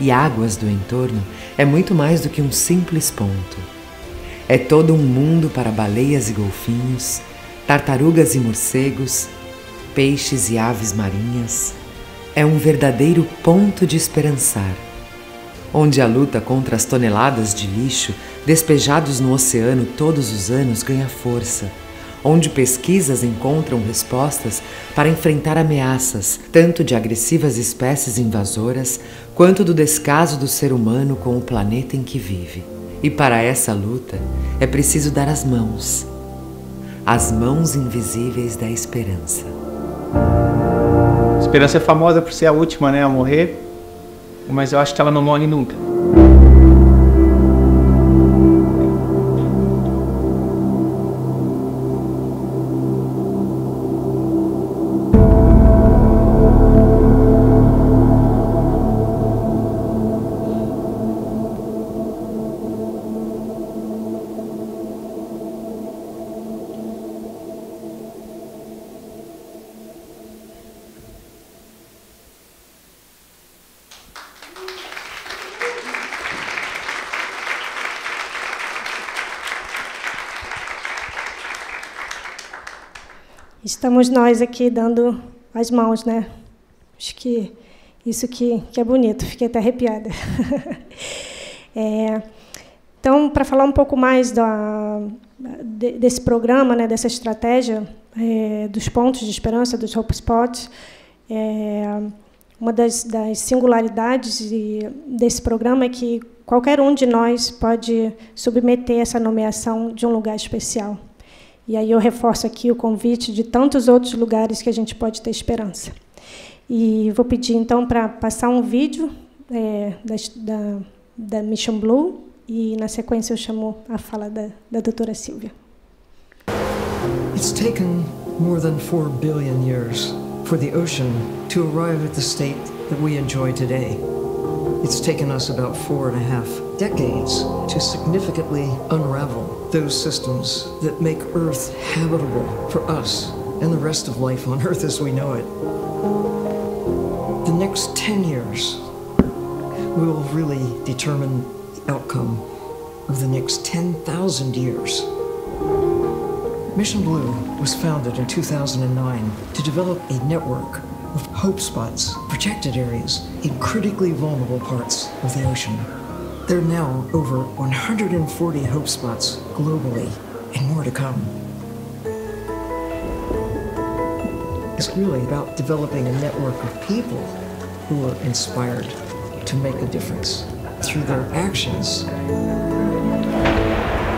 e águas do entorno é muito mais do que um simples ponto. É todo um mundo para baleias e golfinhos, tartarugas e morcegos, peixes e aves marinhas. É um verdadeiro ponto de esperançar, onde a luta contra as toneladas de lixo despejados no oceano todos os anos ganha força onde pesquisas encontram respostas para enfrentar ameaças, tanto de agressivas espécies invasoras, quanto do descaso do ser humano com o planeta em que vive. E para essa luta é preciso dar as mãos as mãos invisíveis da esperança. Esperança é famosa por ser a última né, a morrer, mas eu acho que ela não morre nunca. Estamos nós aqui dando as mãos, né? Acho que isso que, que é bonito, fiquei até arrepiada. é, então, para falar um pouco mais da, desse programa, né, dessa estratégia, é, dos pontos de esperança, dos hope spots, é, uma das, das singularidades de, desse programa é que qualquer um de nós pode submeter essa nomeação de um lugar especial. E aí eu reforço aqui o convite de tantos outros lugares que a gente pode ter esperança. E vou pedir então para passar um vídeo é, da, da, da, Mission Blue e na sequência eu chamo a fala da, da doutora Silvia. It's taken more than 4 billion years for the ocean to arrive at the state that we enjoy today. It's taken us about four and a half decades to significantly unravel those systems that make Earth habitable for us and the rest of life on Earth as we know it. The next 10 years will really determine the outcome of the next 10,000 years. Mission Blue was founded in 2009 to develop a network of hope spots, protected areas in critically vulnerable parts of the ocean. There are now over 140 hope spots globally and more to come. It's really about developing a network of people who are inspired to make a difference through their actions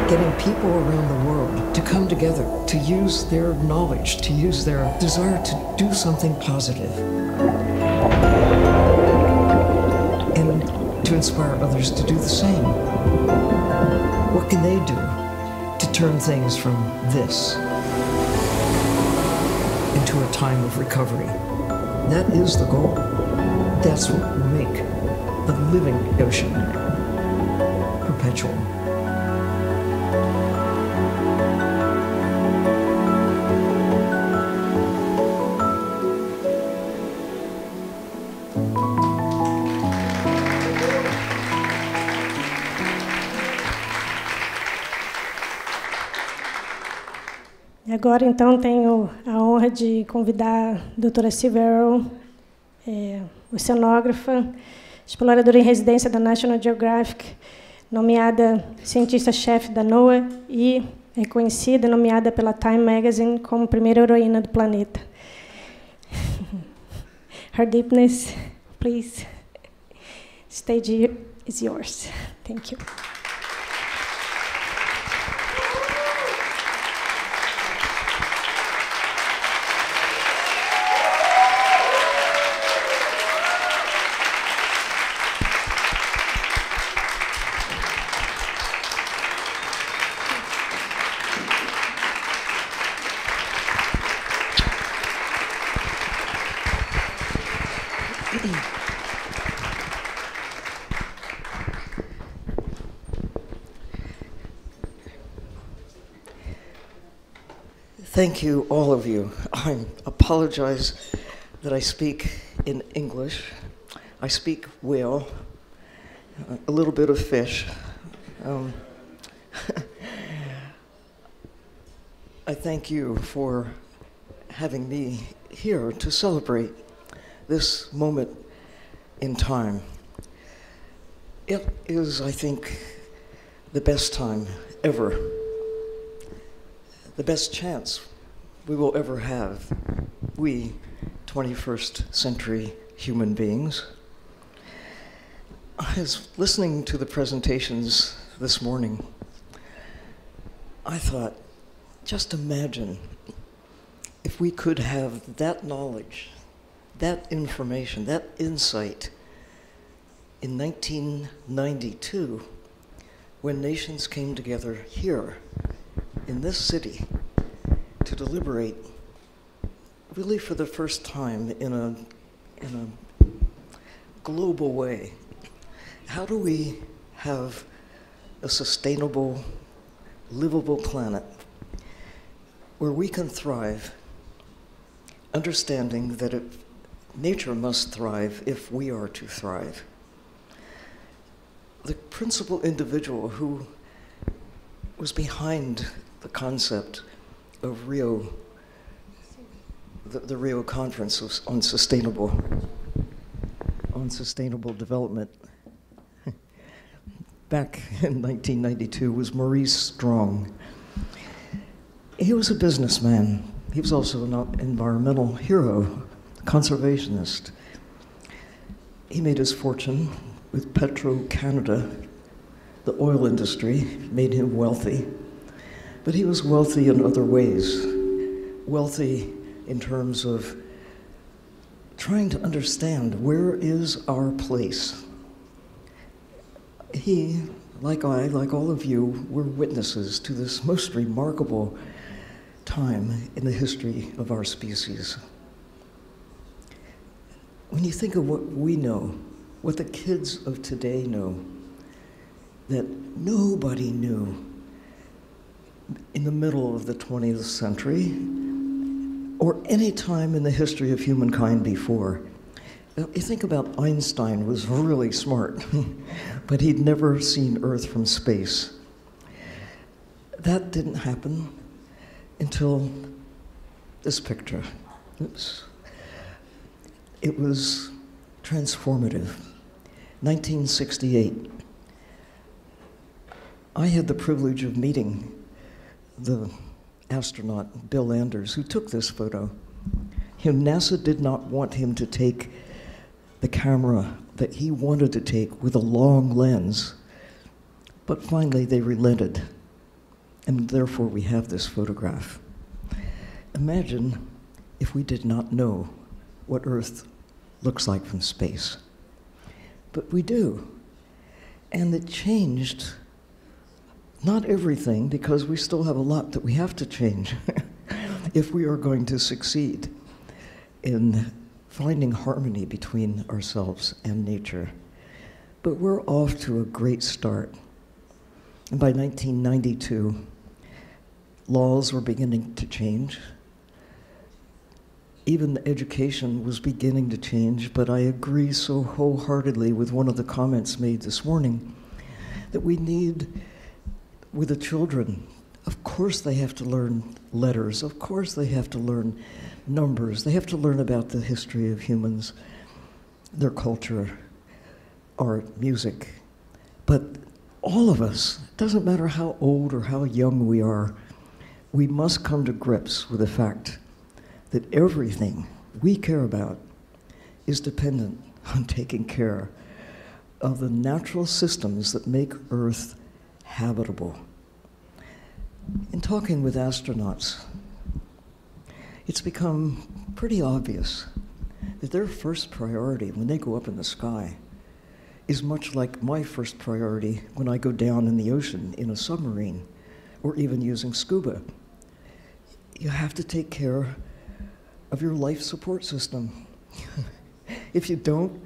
getting people around the world to come together, to use their knowledge, to use their desire to do something. And to inspire others to do the same. What can they do to turn things from this into a time of recovery? That is the goal. That's what will make the living ocean perpetual. Agora, então, tenho a honra de convidar a doutora Silvero, é, oceanógrafa, exploradora em residência da National Geographic, nomeada cientista-chefe da NOAA e reconhecida, nomeada pela Time Magazine como primeira heroína do planeta. Her deepness, please. Stage is yours. Thank you. Thank you, all of you. I apologize that I speak in English. I speak whale, a little bit of fish. Um, I thank you for having me here to celebrate this moment in time. It is, I think, the best time ever, the best chance we will ever have, we 21st century human beings. I was listening to the presentations this morning. I thought, just imagine if we could have that knowledge, that information, that insight in 1992 when nations came together here in this city to deliberate really for the first time in a, in a global way. How do we have a sustainable, livable planet where we can thrive, understanding that it, nature must thrive if we are to thrive? The principal individual who was behind the concept of Rio, the, the Rio Conference on sustainable, on sustainable development back in 1992 was Maurice Strong. He was a businessman. He was also an environmental hero, conservationist. He made his fortune with Petro Canada. The oil industry made him wealthy. But he was wealthy in other ways. Wealthy in terms of trying to understand where is our place. He, like I, like all of you, were witnesses to this most remarkable time in the history of our species. When you think of what we know, what the kids of today know, that nobody knew in the middle of the 20th century or any time in the history of humankind before. You think about Einstein was really smart, but he'd never seen Earth from space. That didn't happen until this picture. Oops. It was transformative. 1968. I had the privilege of meeting the astronaut Bill Anders, who took this photo. NASA did not want him to take the camera that he wanted to take with a long lens, but finally they relented, and therefore we have this photograph. Imagine if we did not know what Earth looks like from space. But we do. And it changed not everything, because we still have a lot that we have to change if we are going to succeed in finding harmony between ourselves and nature. But we're off to a great start. And by 1992, laws were beginning to change. Even education was beginning to change, but I agree so wholeheartedly with one of the comments made this morning that we need with the children, of course they have to learn letters. Of course they have to learn numbers. They have to learn about the history of humans, their culture, art, music. But all of us, doesn't matter how old or how young we are, we must come to grips with the fact that everything we care about is dependent on taking care of the natural systems that make Earth habitable. In talking with astronauts, it's become pretty obvious that their first priority when they go up in the sky is much like my first priority when I go down in the ocean in a submarine or even using scuba. You have to take care of your life support system. if you don't,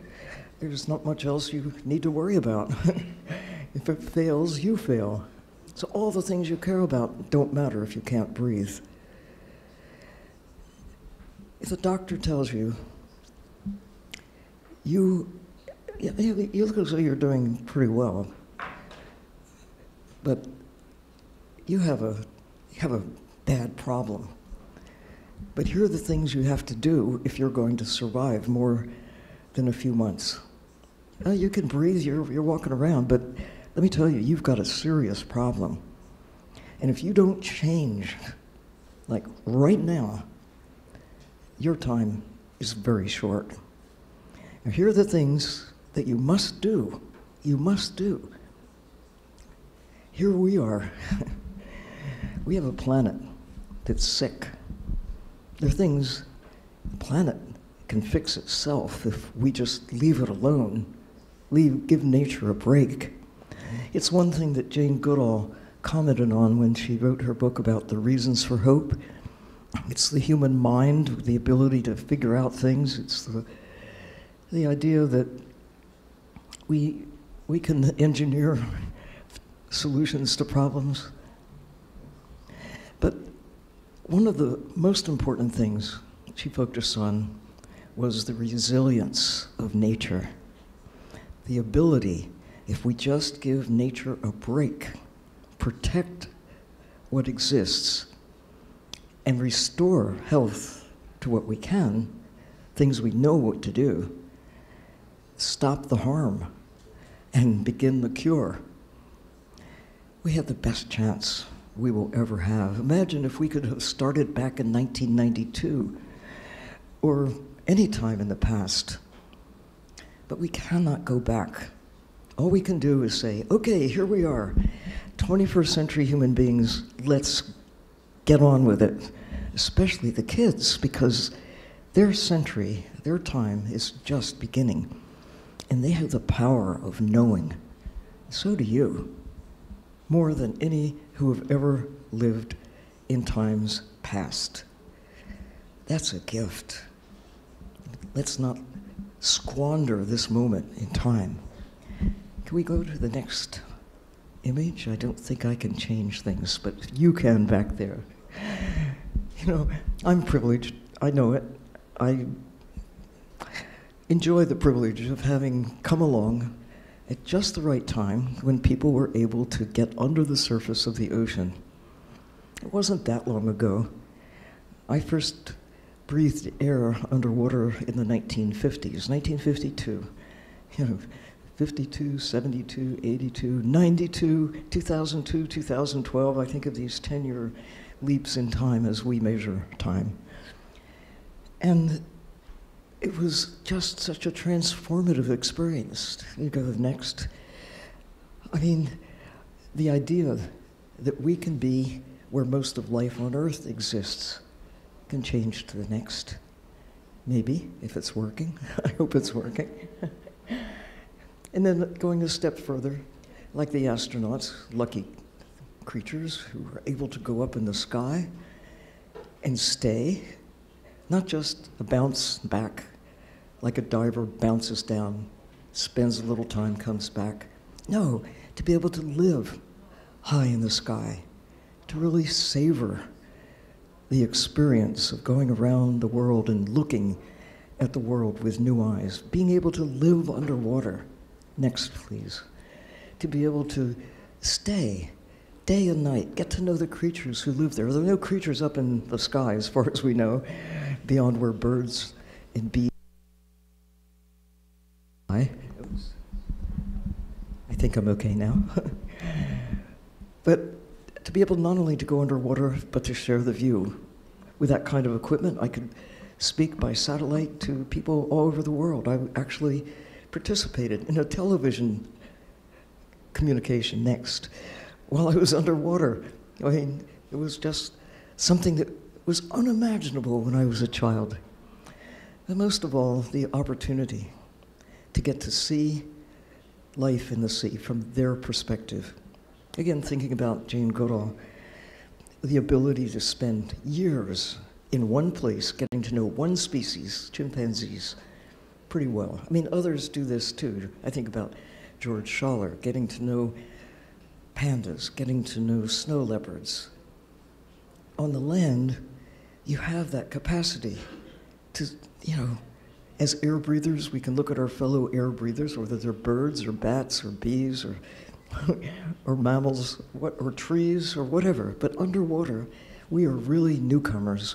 there's not much else you need to worry about. If it fails, you fail. So all the things you care about don't matter if you can't breathe. If the doctor tells you you you look as though you're doing pretty well. But you have a you have a bad problem. But here are the things you have to do if you're going to survive more than a few months. You can breathe, you're, you're walking around, but let me tell you, you've got a serious problem. And if you don't change, like right now, your time is very short. Now, here are the things that you must do. You must do. Here we are. we have a planet that's sick. There are things, the planet can fix itself if we just leave it alone, leave, give nature a break. It's one thing that Jane Goodall commented on when she wrote her book about the reasons for hope. It's the human mind, the ability to figure out things. It's the, the idea that we, we can engineer solutions to problems. But one of the most important things she focused on was the resilience of nature, the ability, if we just give nature a break, protect what exists, and restore health to what we can, things we know what to do, stop the harm, and begin the cure. We have the best chance we will ever have. Imagine if we could have started back in 1992 or any time in the past. But we cannot go back. All we can do is say, okay, here we are, 21st century human beings, let's get on with it, especially the kids, because their century, their time is just beginning. And they have the power of knowing. So do you, more than any who have ever lived in times past. That's a gift. Let's not squander this moment in time. Can we go to the next image? I don't think I can change things, but you can back there. You know, I'm privileged. I know it. I enjoy the privilege of having come along at just the right time when people were able to get under the surface of the ocean. It wasn't that long ago. I first breathed air underwater in the 1950s, 1952. You know, 52, 72, 82, 92, 2002, 2012. I think of these 10 year leaps in time as we measure time. And it was just such a transformative experience. You go next. I mean, the idea that we can be where most of life on earth exists can change to the next. Maybe, if it's working. I hope it's working. and then going a step further, like the astronauts, lucky creatures who are able to go up in the sky and stay, not just a bounce back, like a diver bounces down, spends a little time, comes back. No, to be able to live high in the sky, to really savor the experience of going around the world and looking at the world with new eyes, being able to live underwater. Next, please. To be able to stay day and night, get to know the creatures who live there. There are no creatures up in the sky, as far as we know, beyond where birds and bees. I, I think I'm okay now. but to be able not only to go underwater, but to share the view. With that kind of equipment, I could speak by satellite to people all over the world. I actually participated in a television communication next while I was underwater. I mean, it was just something that was unimaginable when I was a child. And most of all, the opportunity to get to see life in the sea from their perspective. Again, thinking about Jane Goodall, the ability to spend years in one place getting to know one species, chimpanzees, pretty well. I mean, others do this too. I think about George Schaller, getting to know pandas, getting to know snow leopards. On the land, you have that capacity to, you know, As air breathers, we can look at our fellow air breathers, whether they're birds or bats or bees or, or mammals what, or trees or whatever. But underwater, we are really newcomers.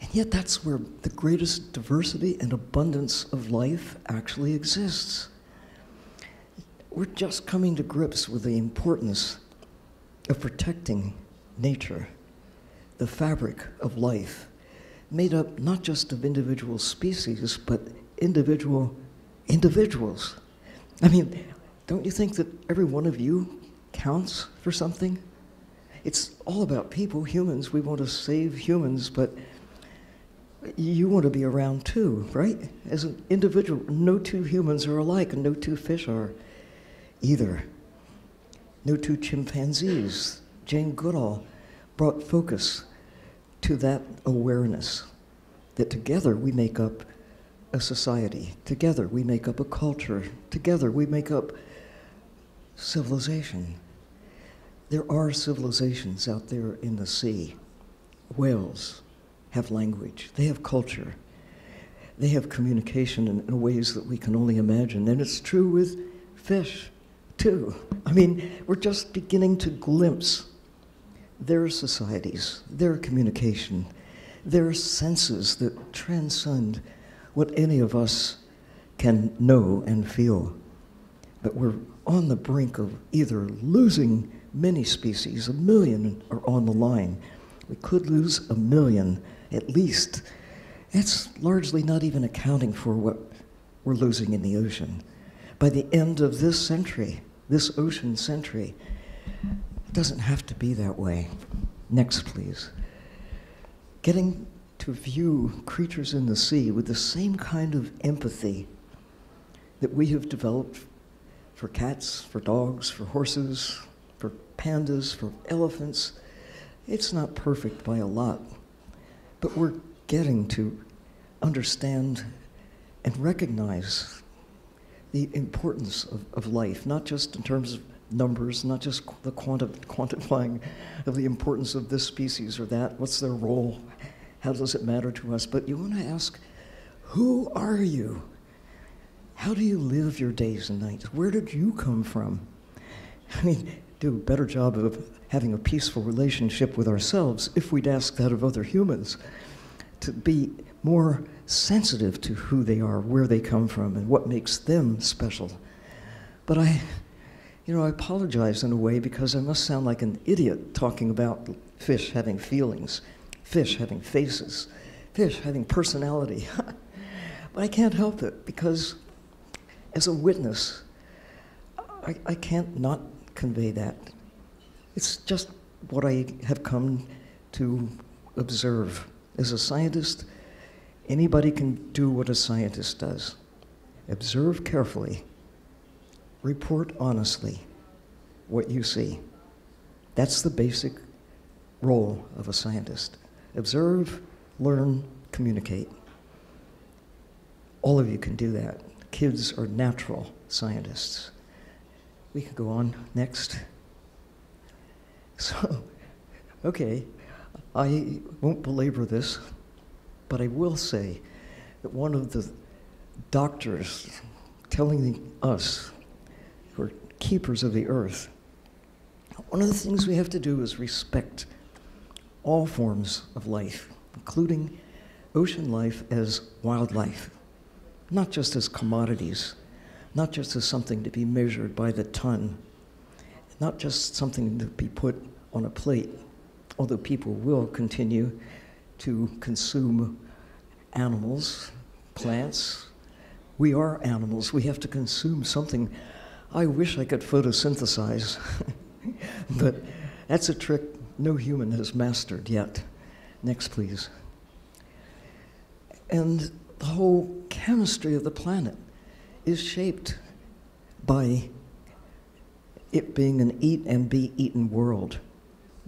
And yet, that's where the greatest diversity and abundance of life actually exists. We're just coming to grips with the importance of protecting nature, the fabric of life, made up not just of individual species, but individual individuals. I mean, don't you think that every one of you counts for something? It's all about people, humans. We want to save humans, but you want to be around too, right? As an individual, no two humans are alike, and no two fish are either. No two chimpanzees. Jane Goodall brought focus to that awareness that together we make up a society, together we make up a culture, together we make up civilization. There are civilizations out there in the sea. Whales have language, they have culture, they have communication in, in ways that we can only imagine. And it's true with fish, too. I mean, we're just beginning to glimpse their societies, their communication, their senses that transcend what any of us can know and feel. But we're on the brink of either losing many species, a million are on the line. We could lose a million at least. It's largely not even accounting for what we're losing in the ocean. By the end of this century, this ocean century, it doesn't have to be that way. Next, please. Getting to view creatures in the sea with the same kind of empathy that we have developed for cats, for dogs, for horses, for pandas, for elephants. It's not perfect by a lot, but we're getting to understand and recognize the importance of, of life, not just in terms of numbers, not just the quanti- quantifying of the importance of this species or that, what's their role, how does it matter to us, but you want to ask, who are you? How do you live your days and nights? Where did you come from? I mean, do a better job of having a peaceful relationship with ourselves if we'd ask that of other humans, to be more sensitive to who they are, where they come from, and what makes them special. But I, you know, I apologize in a way because I must sound like an idiot talking about fish having feelings, fish having faces, fish having personality. but I can't help it because as a witness, I, I can't not convey that. It's just what I have come to observe. As a scientist, anybody can do what a scientist does observe carefully report honestly what you see. That's the basic role of a scientist. Observe, learn, communicate. All of you can do that. Kids are natural scientists. We could go on next. So, okay, I won't belabor this, but I will say that one of the doctors telling us who are keepers of the earth. One of the things we have to do is respect all forms of life, including ocean life as wildlife, not just as commodities, not just as something to be measured by the ton, not just something to be put on a plate, although people will continue to consume animals, plants. We are animals. We have to consume something I wish I could photosynthesize, but that's a trick no human has mastered yet. Next, please. And the whole chemistry of the planet is shaped by it being an eat and be eaten world.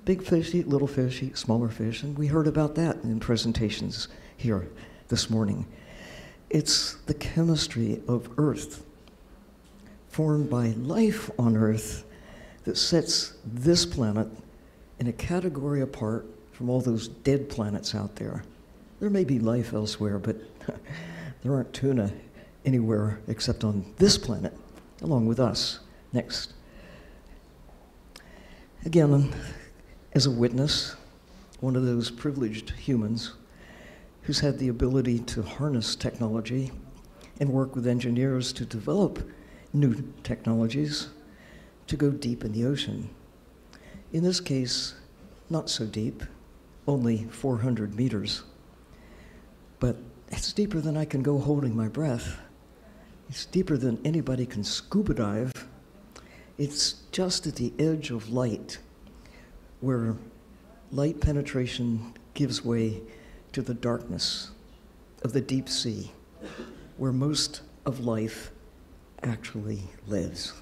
Big fish eat little fish, eat smaller fish, and we heard about that in presentations here this morning. It's the chemistry of Earth formed by life on Earth that sets this planet in a category apart from all those dead planets out there. There may be life elsewhere, but There aren't tuna anywhere except on this planet, along with us. Next. Again, as a witness, one of those privileged humans who's had the ability to harness technology and work with engineers to develop new technologies to go deep in the ocean. In this case, not so deep, only 400 meters. But it's deeper than I can go holding my breath. It's deeper than anybody can scuba dive. It's just at the edge of light, where light penetration gives way to the darkness of the deep sea, where most of life actually lives.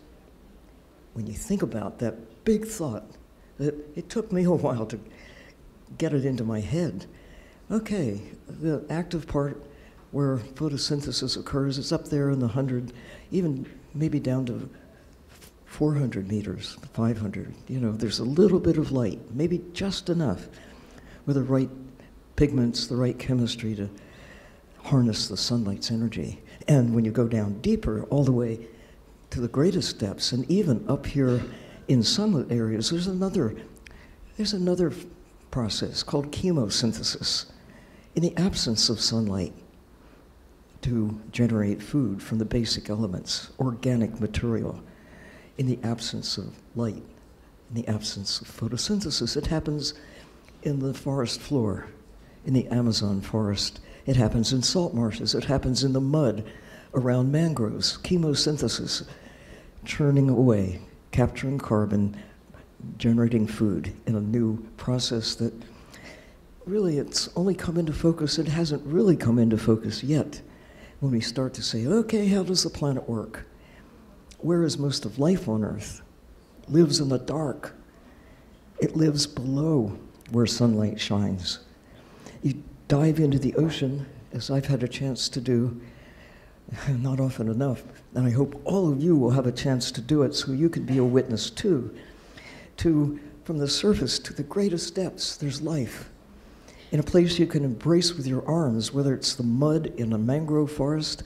When you think about that big thought, it, it took me a while to get it into my head. Okay, the active part where photosynthesis occurs is up there in the 100, even maybe down to 400 meters, 500. You know, there's a little bit of light, maybe just enough, with the right pigments, the right chemistry to harness the sunlight's energy. And when you go down deeper, all the way to the greatest depths, and even up here in sunlit areas, there's another, there's another process called chemosynthesis. In the absence of sunlight, to generate food from the basic elements, organic material, in the absence of light, in the absence of photosynthesis. It happens in the forest floor, in the Amazon forest. It happens in salt marshes. It happens in the mud around mangroves. Chemosynthesis, churning away, capturing carbon, generating food in a new process that really it's only come into focus. It hasn't really come into focus yet when we start to say, okay, how does the planet work? Where is most of life on Earth? Lives in the dark. It lives below where sunlight shines. You dive into the ocean, as I've had a chance to do, not often enough, and I hope all of you will have a chance to do it so you can be a witness too. To from the surface to the greatest depths, there's life. In a place you can embrace with your arms, whether it's the mud in a mangrove forest,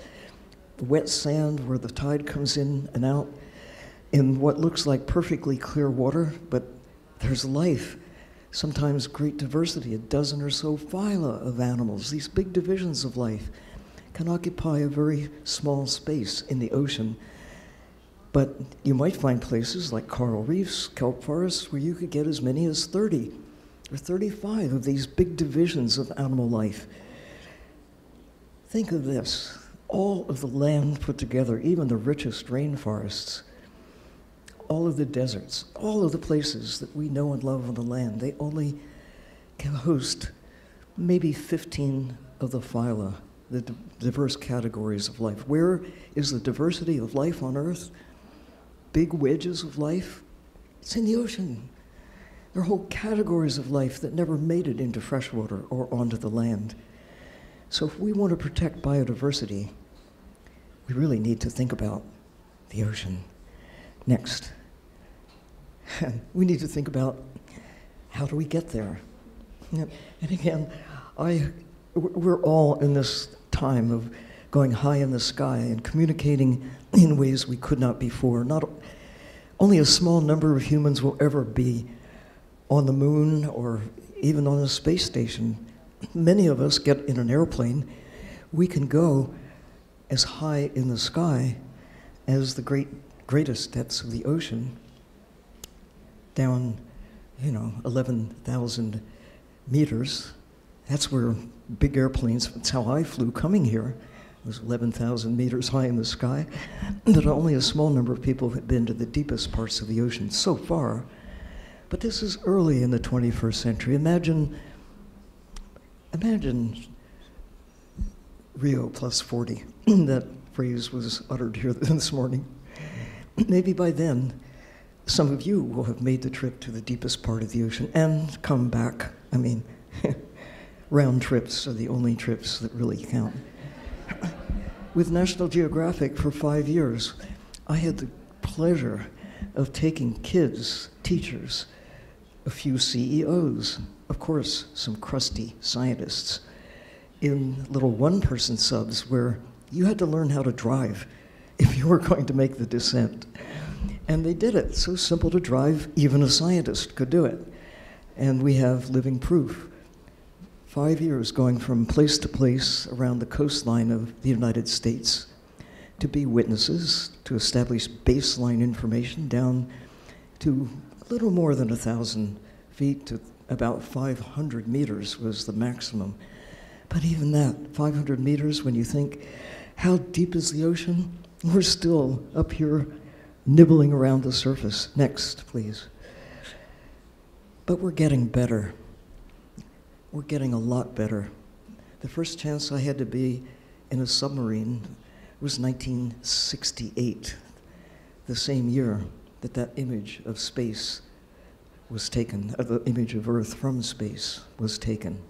the wet sand where the tide comes in and out, in what looks like perfectly clear water, but there's life sometimes great diversity, a dozen or so phyla of animals. These big divisions of life can occupy a very small space in the ocean. But you might find places like coral reefs, kelp forests, where you could get as many as 30 or 35 of these big divisions of animal life. Think of this all of the land put together, even the richest rainforests, all of the deserts, all of the places that we know and love on the land, they only can host maybe 15 of the phyla, the diverse categories of life. Where is the diversity of life on Earth? Big wedges of life? It's in the ocean. There are whole categories of life that never made it into freshwater or onto the land. So, if we want to protect biodiversity, we really need to think about the ocean. Next. we need to think about how do we get there? And again, I, we're all in this time of going high in the sky and communicating in ways we could not before. Not only a small number of humans will ever be on the moon or even on a space station. Many of us get in an airplane. We can go as high in the sky as the great, greatest depths of the ocean down, you know, 11,000 meters. That's where big airplanes, that's how I flew coming here. It was 11,000 meters high in the sky. But only a small number of people have been to the deepest parts of the ocean so far. But this is early in the 21st century. Imagine, imagine Rio plus 40. that phrase was uttered here this morning. Maybe by then, some of you will have made the trip to the deepest part of the ocean and come back. I mean, round trips are the only trips that really count. With National Geographic for five years, I had the pleasure of taking kids, teachers, a few CEOs, of course, some crusty scientists, in little one person subs where you had to learn how to drive if you were going to make the descent. And they did it. So simple to drive, even a scientist could do it. And we have living proof. Five years going from place to place around the coastline of the United States to be witnesses, to establish baseline information down to little more than a thousand feet to about 500 meters was the maximum. But even that, 500 meters, when you think, how deep is the ocean? We're still up here nibbling around the surface. Next, please. But we're getting better. We're getting a lot better. The first chance I had to be in a submarine was 1968, the same year that that image of space was taken, uh, the image of Earth from space was taken.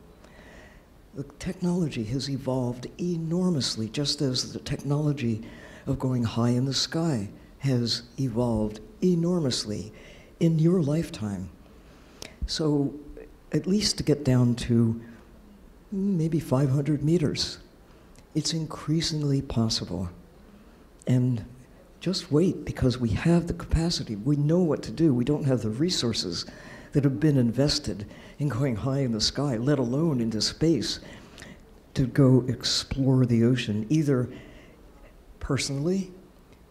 The technology has evolved enormously, just as the technology of going high in the sky has evolved enormously in your lifetime. So, at least to get down to maybe 500 meters, it's increasingly possible. And just wait because we have the capacity. We know what to do. We don't have the resources that have been invested in going high in the sky, let alone into space, to go explore the ocean, either personally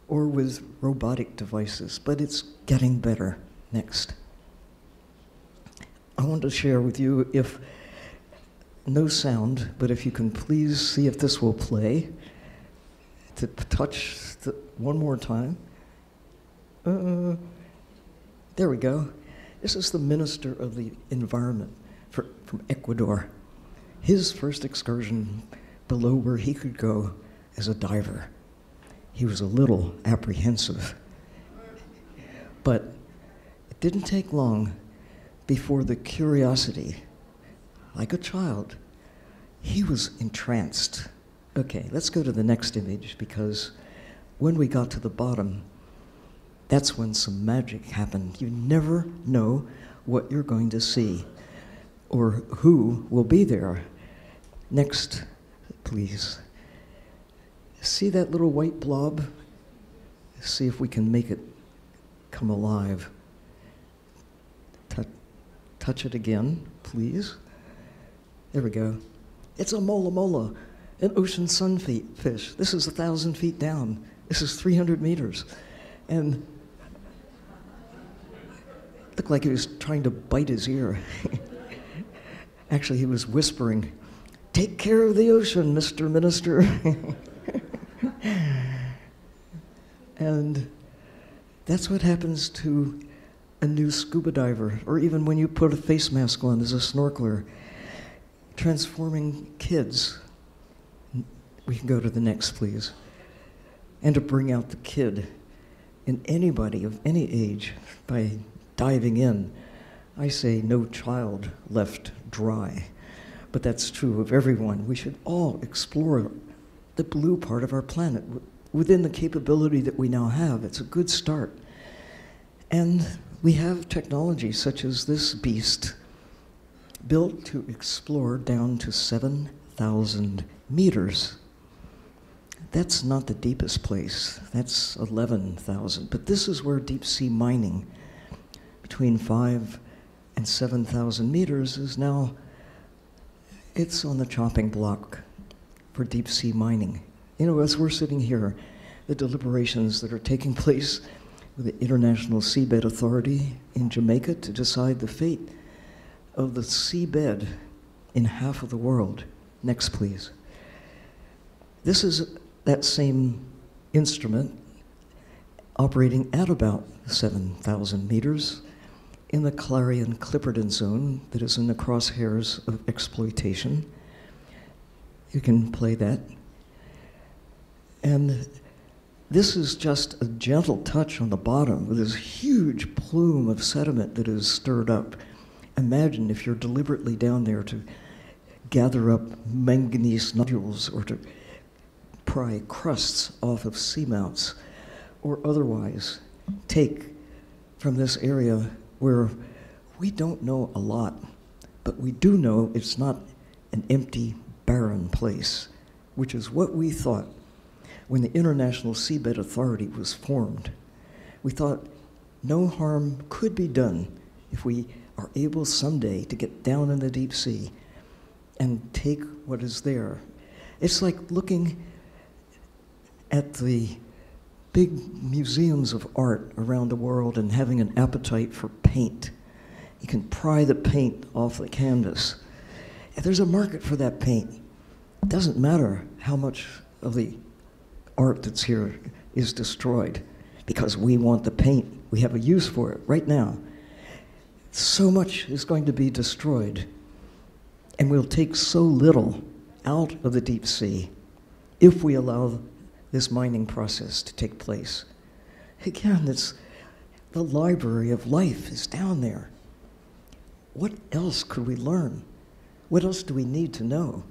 or with robotic devices. But it's getting better. Next. I want to share with you if no sound, but if you can please see if this will play, to touch the, one more time. Uh, there we go. This is the Minister of the Environment for, from Ecuador. His first excursion below where he could go as a diver. He was a little apprehensive. But it didn't take long before the curiosity, like a child, he was entranced. Okay, let's go to the next image because when we got to the bottom, that's when some magic happened. You never know what you're going to see or who will be there. Next, please. See that little white blob? See if we can make it come alive. Touch, it again, please. There we go. It's a mola mola, an ocean sunfish. This is a thousand feet down. This is 300 meters. And looked like he was trying to bite his ear. Actually, he was whispering, Take care of the ocean, Mr. Minister. and that's what happens to a new scuba diver, or even when you put a face mask on as a snorkeler, transforming kids. We can go to the next, please and to bring out the kid in anybody of any age by diving in. I say no child left dry, but that's true of everyone. We should all explore the blue part of our planet within the capability that we now have. It's a good start. And we have technology such as this beast built to explore down to 7,000 meters that's not the deepest place. That's 11,000. But this is where deep sea mining, between 5 and 7,000 meters, is now, it's on the chopping block for deep sea mining. You know, as we're sitting here, the deliberations that are taking place with the International Seabed Authority in Jamaica to decide the fate of the seabed in half of the world. Next, please. This is that same instrument operating at about 7,000 meters in the Clarion Clipperton zone that is in the crosshairs of exploitation. You can play that. And this is just a gentle touch on the bottom with this huge plume of sediment that is stirred up. Imagine if you're deliberately down there to gather up manganese nodules or to pry crusts off of seamounts or otherwise take from this area where we don't know a lot, but we do know it's not an empty barren place, which is what we thought when the International Seabed Authority was formed. We thought no harm could be done if we are able someday to get down in the deep sea and take what is there. It's like looking at the big museums of art around the world and having an appetite for paint. You can pry the paint off the canvas. And there's a market for that paint. It doesn't matter how much of the art that's here is destroyed because we want the paint. We have a use for it right now. So much is going to be destroyed, and we'll take so little out of the deep sea if we allow this mining process to take place. Again, it's the library of life is down there. What else could we learn? What else do we need to know?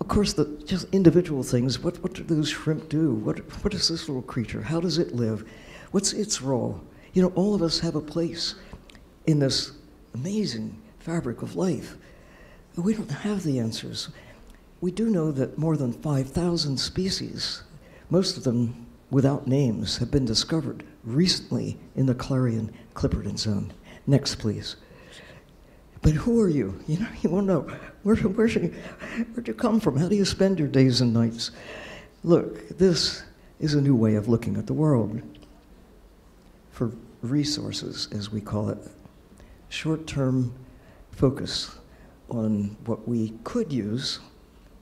Of course, the just individual things. What, what do those shrimp do? What, what is this little creature? How does it live? What's its role? You know, all of us have a place in this amazing fabric of life. We don't have the answers. We do know that more than 5,000 species most of them without names, have been discovered recently in the Clarion Clipperton Zone. Next, please. But who are you? You know, you want to know where, where you, where'd you come from? How do you spend your days and nights? Look, this is a new way of looking at the world. For resources, as we call it, short term focus on what we could use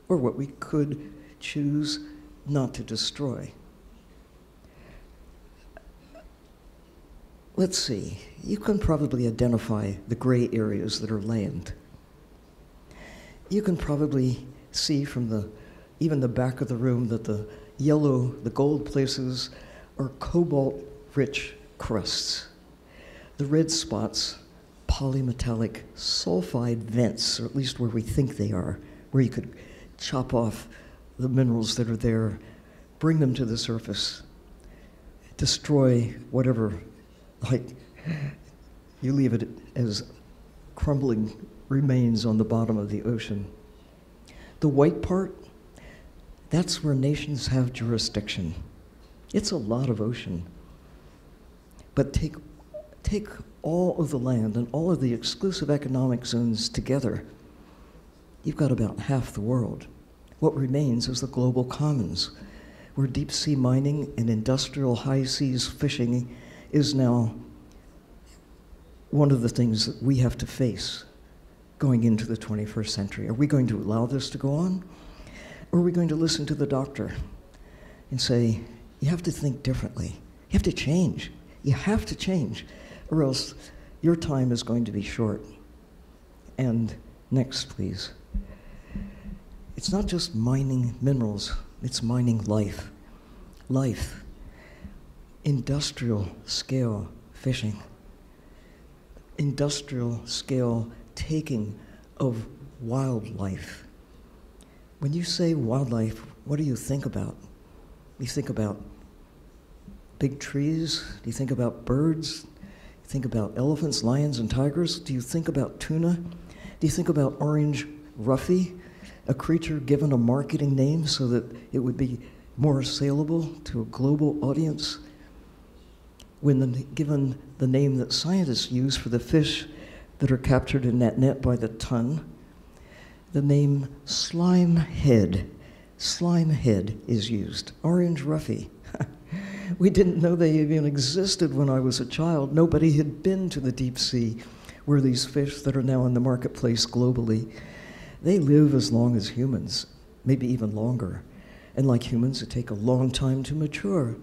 or what we could choose not to destroy. Let's see, you can probably identify the gray areas that are land. You can probably see from the even the back of the room that the yellow, the gold places are cobalt rich crusts. The red spots, polymetallic sulfide vents, or at least where we think they are, where you could chop off the minerals that are there, bring them to the surface, destroy whatever, like you leave it as crumbling remains on the bottom of the ocean. The white part, that's where nations have jurisdiction. It's a lot of ocean. But take, take all of the land and all of the exclusive economic zones together, you've got about half the world. What remains is the global commons, where deep sea mining and industrial high seas fishing is now one of the things that we have to face going into the 21st century. Are we going to allow this to go on? Or are we going to listen to the doctor and say, you have to think differently? You have to change. You have to change, or else your time is going to be short. And next, please. It's not just mining minerals, it's mining life. Life. Industrial scale fishing. Industrial scale taking of wildlife. When you say wildlife, what do you think about? You think about big trees? Do you think about birds? You think about elephants, lions, and tigers? Do you think about tuna? Do you think about orange roughy? A creature given a marketing name so that it would be more saleable to a global audience? When the, given the name that scientists use for the fish that are captured in that net by the ton, the name slime head, slime head is used. Orange roughy. we didn't know they even existed when I was a child. Nobody had been to the deep sea where these fish that are now in the marketplace globally they live as long as humans, maybe even longer. And like humans, it take a long time to mature.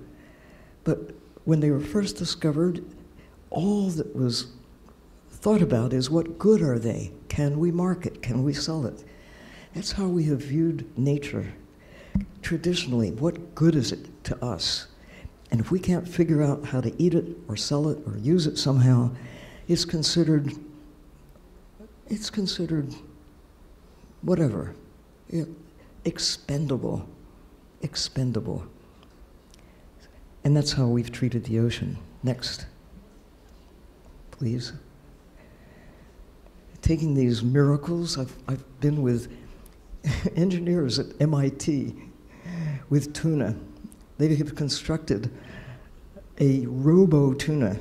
But when they were first discovered, all that was thought about is what good are they? Can we market? Can we sell it? That's how we have viewed nature. Traditionally, what good is it to us? And if we can't figure out how to eat it or sell it or use it somehow, it's considered it's considered whatever. Yeah. Expendable. Expendable. And that's how we've treated the ocean. Next. Please. Taking these miracles, I've, I've been with engineers at MIT with tuna. They have constructed a robo tuna,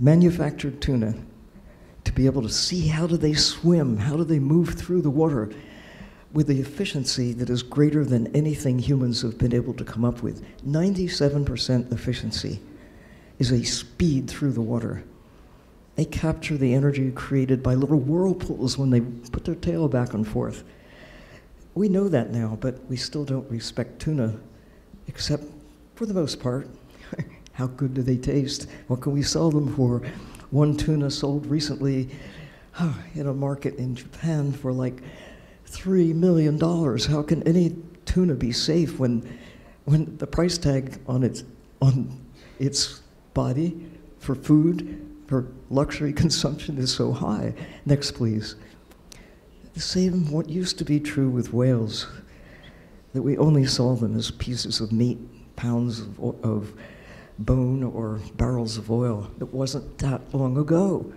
manufactured tuna, to be able to see how do they swim, how do they move through the water with the efficiency that is greater than anything humans have been able to come up with. 97% efficiency is a speed through the water. They capture the energy created by little whirlpools when they put their tail back and forth. We know that now, but we still don't respect tuna, except for the most part. How good do they taste? What can we sell them for? One tuna sold recently in a market in Japan for like $3 million. How can any tuna be safe when, when the price tag on its, on its body for food for luxury consumption is so high. Next, please. The same what used to be true with whales, that we only saw them as pieces of meat, pounds of, of bone, or barrels of oil. It wasn't that long ago.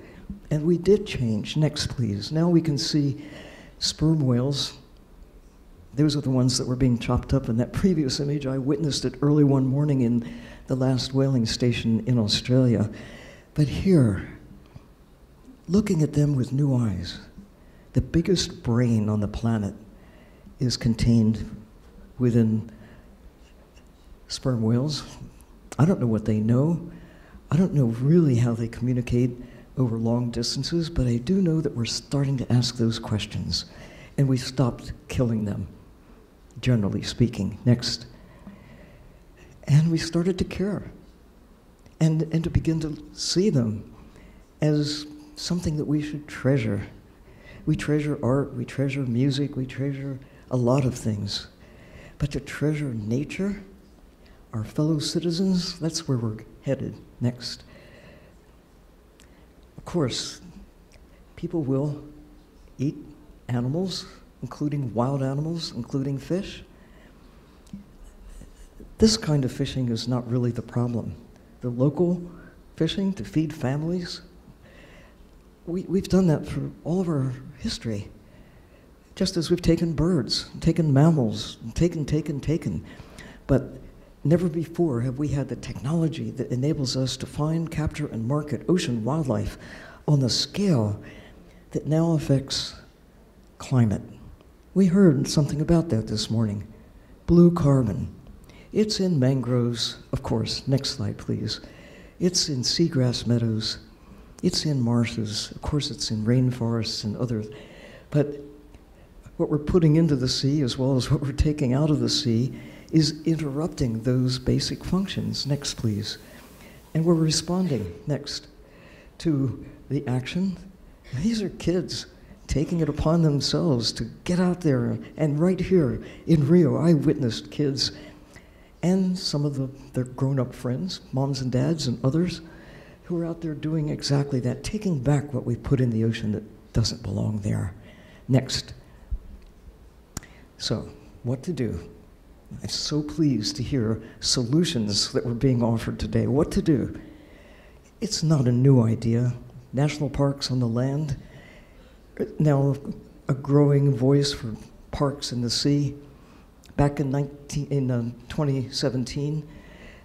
And we did change. Next, please. Now we can see sperm whales. Those are the ones that were being chopped up in that previous image. I witnessed it early one morning in the last whaling station in Australia. But here, looking at them with new eyes, the biggest brain on the planet is contained within sperm whales. I don't know what they know. I don't know really how they communicate over long distances, but I do know that we're starting to ask those questions. And we stopped killing them, generally speaking. Next. And we started to care and, and to begin to see them as something that we should treasure. We treasure art, we treasure music, we treasure a lot of things. But to treasure nature, our fellow citizens, that's where we're headed next. Of course, people will eat animals, including wild animals, including fish. This kind of fishing is not really the problem the local fishing to feed families. We, we've done that for all of our history. Just as we've taken birds, taken mammals, taken, taken, taken. But never before have we had the technology that enables us to find, capture, and market ocean wildlife on the scale that now affects climate. We heard something about that this morning. Blue carbon. It's in mangroves, of course. Next slide, please. It's in seagrass meadows. It's in marshes. Of course, it's in rainforests and other. But what we're putting into the sea, as well as what we're taking out of the sea, is interrupting those basic functions. Next, please. And we're responding, next, to the action. These are kids taking it upon themselves to get out there. And right here in Rio, I witnessed kids and some of the, their grown up friends, moms and dads, and others who are out there doing exactly that, taking back what we put in the ocean that doesn't belong there. Next. So, what to do? I'm so pleased to hear solutions that were being offered today. What to do? It's not a new idea. National parks on the land, now a growing voice for parks in the sea. Back in, 19, in uh, 2017,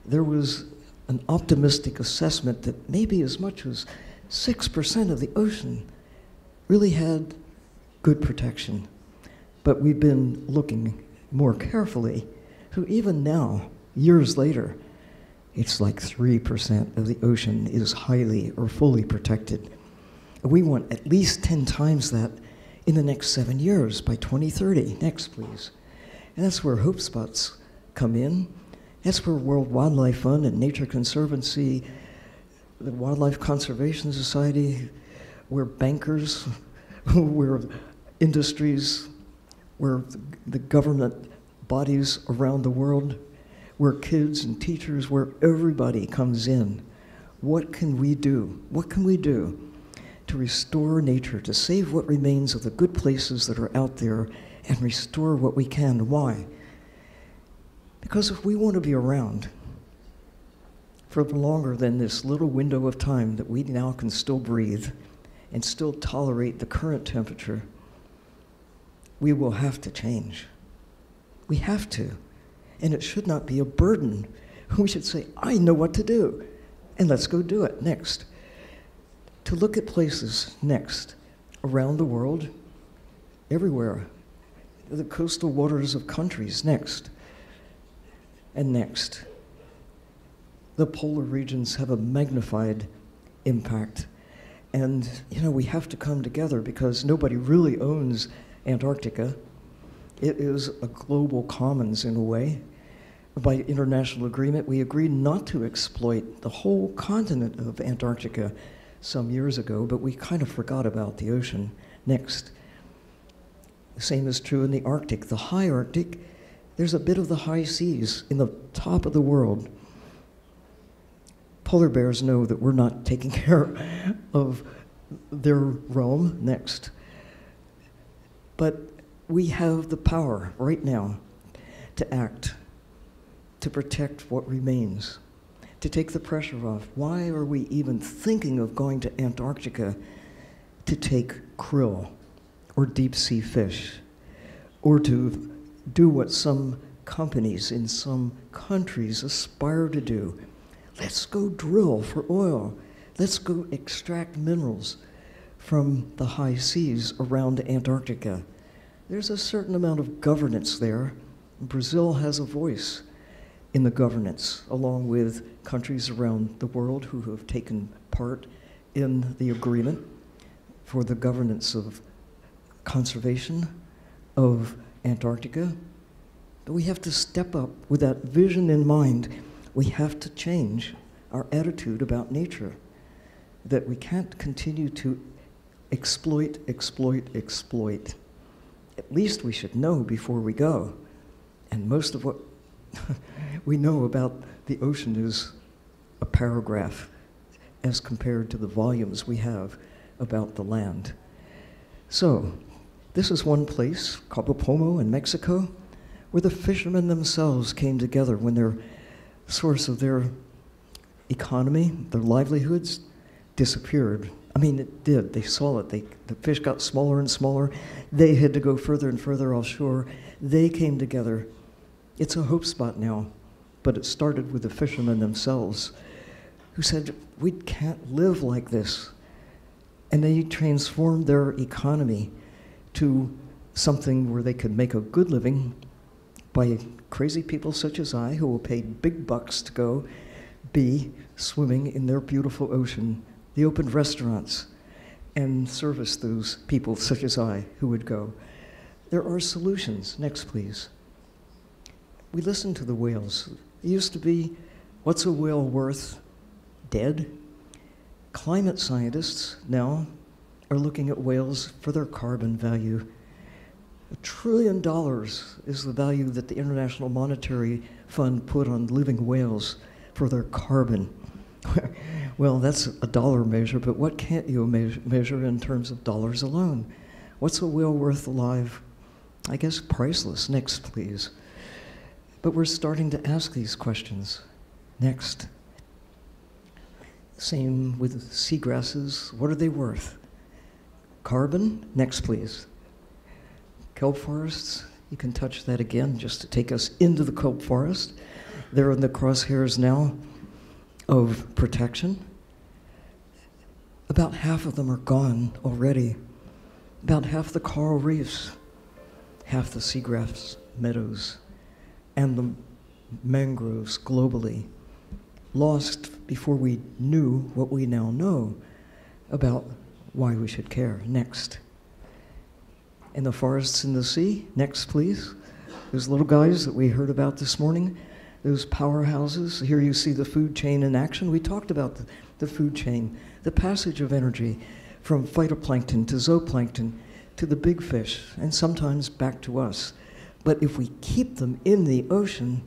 there was an optimistic assessment that maybe as much as 6% of the ocean really had good protection. But we've been looking more carefully. So even now, years later, it's like 3% of the ocean is highly or fully protected. We want at least 10 times that in the next seven years by 2030. Next, please. And that's where Hope Spots come in. That's where World Wildlife Fund and Nature Conservancy, the Wildlife Conservation Society, where bankers, where industries, where the government bodies around the world, where kids and teachers, where everybody comes in. What can we do? What can we do to restore nature, to save what remains of the good places that are out there and restore what we can. Why? Because if we want to be around for longer than this little window of time that we now can still breathe and still tolerate the current temperature, we will have to change. We have to. And it should not be a burden. We should say, I know what to do, and let's go do it next. To look at places next around the world, everywhere, the coastal waters of countries next, and next. The polar regions have a magnified impact. And, you know, we have to come together because nobody really owns Antarctica. It is a global commons in a way. By international agreement, we agreed not to exploit the whole continent of Antarctica some years ago, but we kind of forgot about the ocean. Next. The same is true in the Arctic. The high Arctic, there's a bit of the high seas in the top of the world. Polar bears know that we're not taking care of their realm next. But we have the power right now to act, to protect what remains, to take the pressure off. Why are we even thinking of going to Antarctica to take krill or deep sea fish or to do what some companies in some countries aspire to do? Let's go drill for oil. Let's go extract minerals from the high seas around Antarctica. There's a certain amount of governance there. Brazil has a voice in the governance, along with countries around the world who have taken part in the agreement for the governance of conservation of Antarctica. But we have to step up with that vision in mind. We have to change our attitude about nature, that we can't continue to exploit, exploit, exploit. At least we should know before we go. And most of what we know about the ocean is a paragraph as compared to the volumes we have about the land. So, this is one place, Cabo Pulmo in Mexico, where the fishermen themselves came together when their source of their economy, their livelihoods, disappeared I mean, it did. They saw it. They, the fish got smaller and smaller. They had to go further and further offshore. They came together. It's a hope spot now, but it started with the fishermen themselves who said, We can't live like this. And they transformed their economy to something where they could make a good living by crazy people such as I who will pay big bucks to go be swimming in their beautiful ocean they opened restaurants and serviced those people, such as I, who would go. There are solutions. Next, please. We listen to the whales. It used to be, what's a whale worth? Dead. Climate scientists now are looking at whales for their carbon value. A trillion dollars is the value that the International Monetary Fund put on living whales for their carbon. Well, that's a dollar measure, but what can't you measure in terms of dollars alone? What's a whale worth alive? I guess priceless. Next, please. But we're starting to ask these questions. Next. Same with seagrasses. What are they worth? Carbon? Next, please. Kelp forests? You can touch that again just to take us into the kelp forest. They're in the crosshairs now of protection. About half of them are gone already. About half the coral reefs, half the seagrass meadows, and the mangroves globally lost before we knew what we now know about why we should care. Next. In the forests in the sea, next, please. Those little guys that we heard about this morning, those powerhouses. Here you see the food chain in action. We talked about the, the food chain, the passage of energy from phytoplankton to zooplankton to the big fish, and sometimes back to us. But if we keep them in the ocean,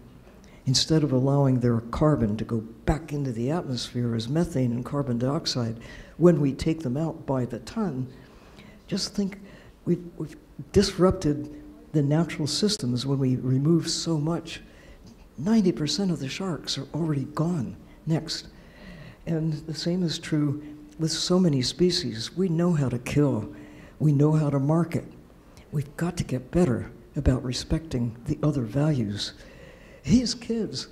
instead of allowing their carbon to go back into the atmosphere as methane and carbon dioxide, when we take them out by the ton, just think we've, we've disrupted the natural systems when we remove so much 90% of the sharks are already gone. Next. And the same is true with so many species. We know how to kill, we know how to market, we've got to get better about respecting the other values. These kids,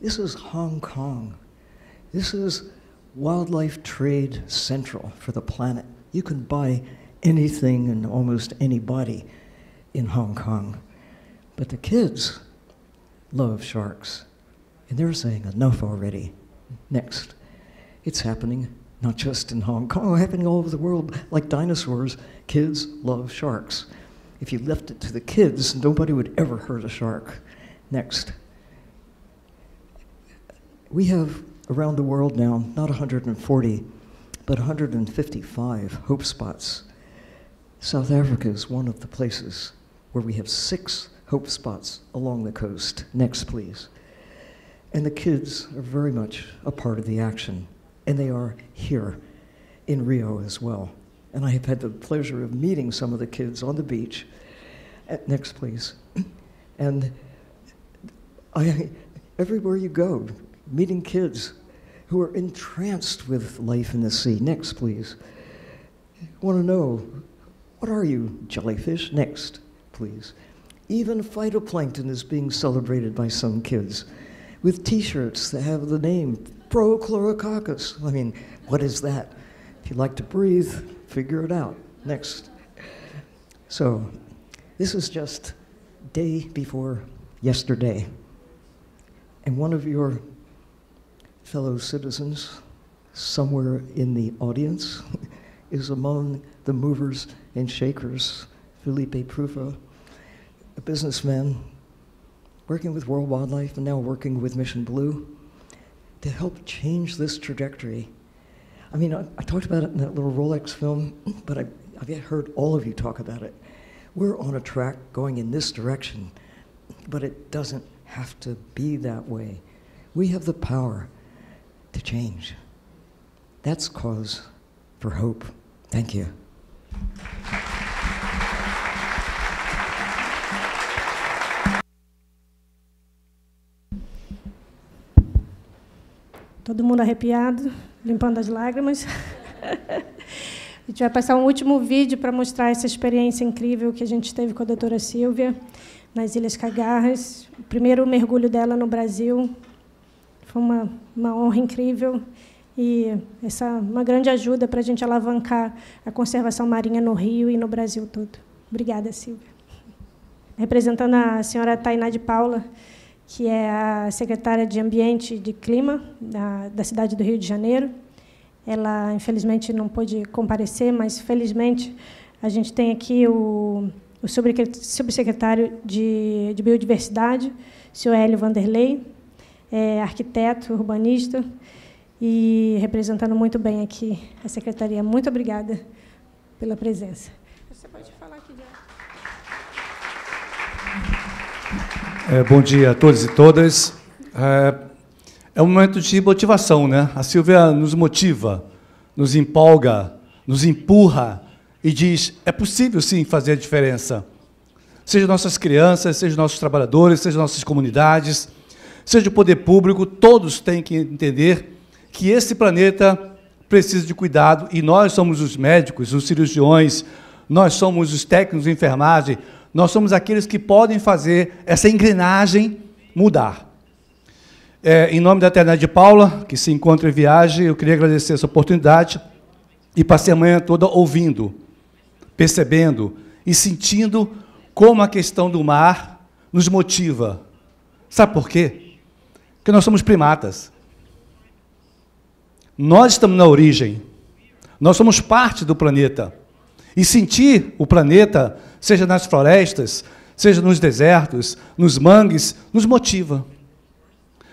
this is Hong Kong. This is wildlife trade central for the planet. You can buy anything and almost anybody in Hong Kong. But the kids love sharks. And they're saying, enough already. Next. It's happening not just in Hong Kong, happening all over the world. Like dinosaurs, kids love sharks. If you left it to the kids, nobody would ever hurt a shark. Next. We have around the world now, not 140, but 155 hope spots. South Africa is one of the places where we have six hope spots along the coast. Next, please. And the kids are very much a part of the action, and they are here in Rio as well. And I have had the pleasure of meeting some of the kids on the beach. Uh, next, please. And I, everywhere you go, meeting kids who are entranced with life in the sea. Next, please. Want to know, what are you, jellyfish? Next, please. Even phytoplankton is being celebrated by some kids with t shirts that have the name Prochlorococcus. I mean, what is that? If you like to breathe, figure it out. Next. So, this is just day before yesterday. And one of your fellow citizens, somewhere in the audience, is among the movers and shakers, Felipe Prufa, a businessman working with World Wildlife and now working with Mission Blue to help change this trajectory. I mean, I, I talked about it in that little Rolex film, but I, I've heard all of you talk about it. We're on a track going in this direction, but it doesn't have to be that way. We have the power to change. That's cause for hope. Thank you. Todo mundo arrepiado, limpando as lágrimas. a gente vai passar um último vídeo para mostrar essa experiência incrível que a gente teve com a doutora Silvia nas Ilhas Cagarras. O primeiro mergulho dela no Brasil. Foi uma, uma honra incrível e essa uma grande ajuda para a gente alavancar a conservação marinha no Rio e no Brasil todo. Obrigada, Silvia. Representando a senhora Tainá de Paula, que é a secretária de Ambiente e de Clima da, da cidade do Rio de Janeiro. Ela, infelizmente, não pôde comparecer, mas, felizmente, a gente tem aqui o, o subsecretário de, de Biodiversidade, o senhor Hélio Vanderlei, é arquiteto, urbanista, e representando muito bem aqui a secretaria. Muito obrigada pela presença. Você pode É, bom dia a todos e todas. É, é um momento de motivação, né? A Silvia nos motiva, nos empolga, nos empurra e diz: é possível sim fazer a diferença. Seja nossas crianças, seja nossos trabalhadores, seja nossas comunidades, seja o poder público, todos têm que entender que esse planeta precisa de cuidado e nós somos os médicos, os cirurgiões, nós somos os técnicos de enfermagem, nós somos aqueles que podem fazer essa engrenagem mudar. É, em nome da Eterna de Paula, que se encontra em viagem, eu queria agradecer essa oportunidade e passei a manhã toda ouvindo, percebendo e sentindo como a questão do mar nos motiva. Sabe por quê? Porque nós somos primatas. Nós estamos na origem. Nós somos parte do planeta. E sentir o planeta seja nas florestas, seja nos desertos, nos mangues, nos motiva.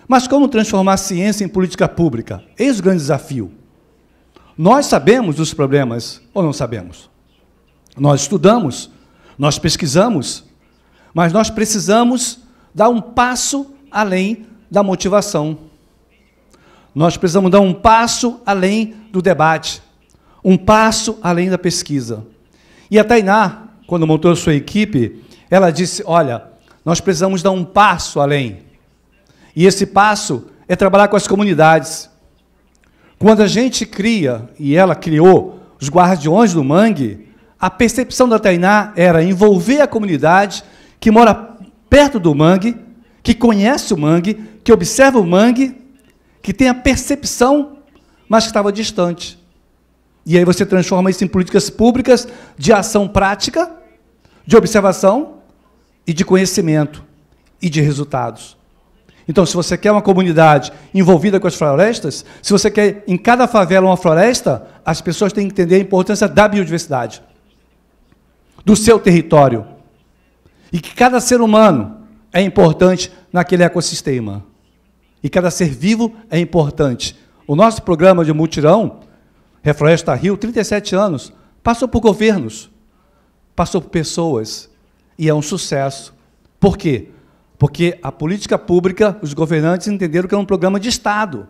Mas como transformar a ciência em política pública? Eis o grande desafio. Nós sabemos dos problemas ou não sabemos? Nós estudamos, nós pesquisamos, mas nós precisamos dar um passo além da motivação. Nós precisamos dar um passo além do debate, um passo além da pesquisa. E a Tainá, quando montou sua equipe, ela disse: Olha, nós precisamos dar um passo além. E esse passo é trabalhar com as comunidades. Quando a gente cria, e ela criou, os guardiões do mangue, A percepção da Tainá era envolver a comunidade que mora perto do mangue, que conhece o mangue, que observa o mangue, que tem a percepção, mas que estava distante. E aí você transforma isso em políticas públicas de ação prática, de observação e de conhecimento e de resultados. Então, se você quer uma comunidade envolvida com as florestas, se você quer em cada favela uma floresta, as pessoas têm que entender a importância da biodiversidade, do seu território. E que cada ser humano é importante naquele ecossistema. E cada ser vivo é importante. O nosso programa de multirão, Refloresta Rio, 37 anos, passou por governos, passou por pessoas, e é um sucesso. Por quê? Porque a política pública, os governantes entenderam que é um programa de Estado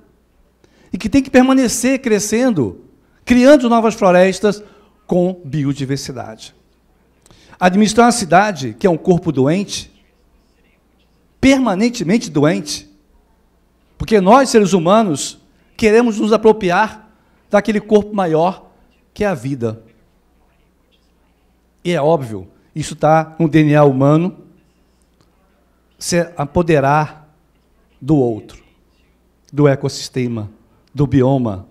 e que tem que permanecer crescendo, criando novas florestas com biodiversidade. Administrar uma cidade, que é um corpo doente, permanentemente doente, porque nós, seres humanos, queremos nos apropriar daquele corpo maior que é a vida. E é óbvio, isso está no DNA humano, se apoderar do outro, do ecossistema, do bioma.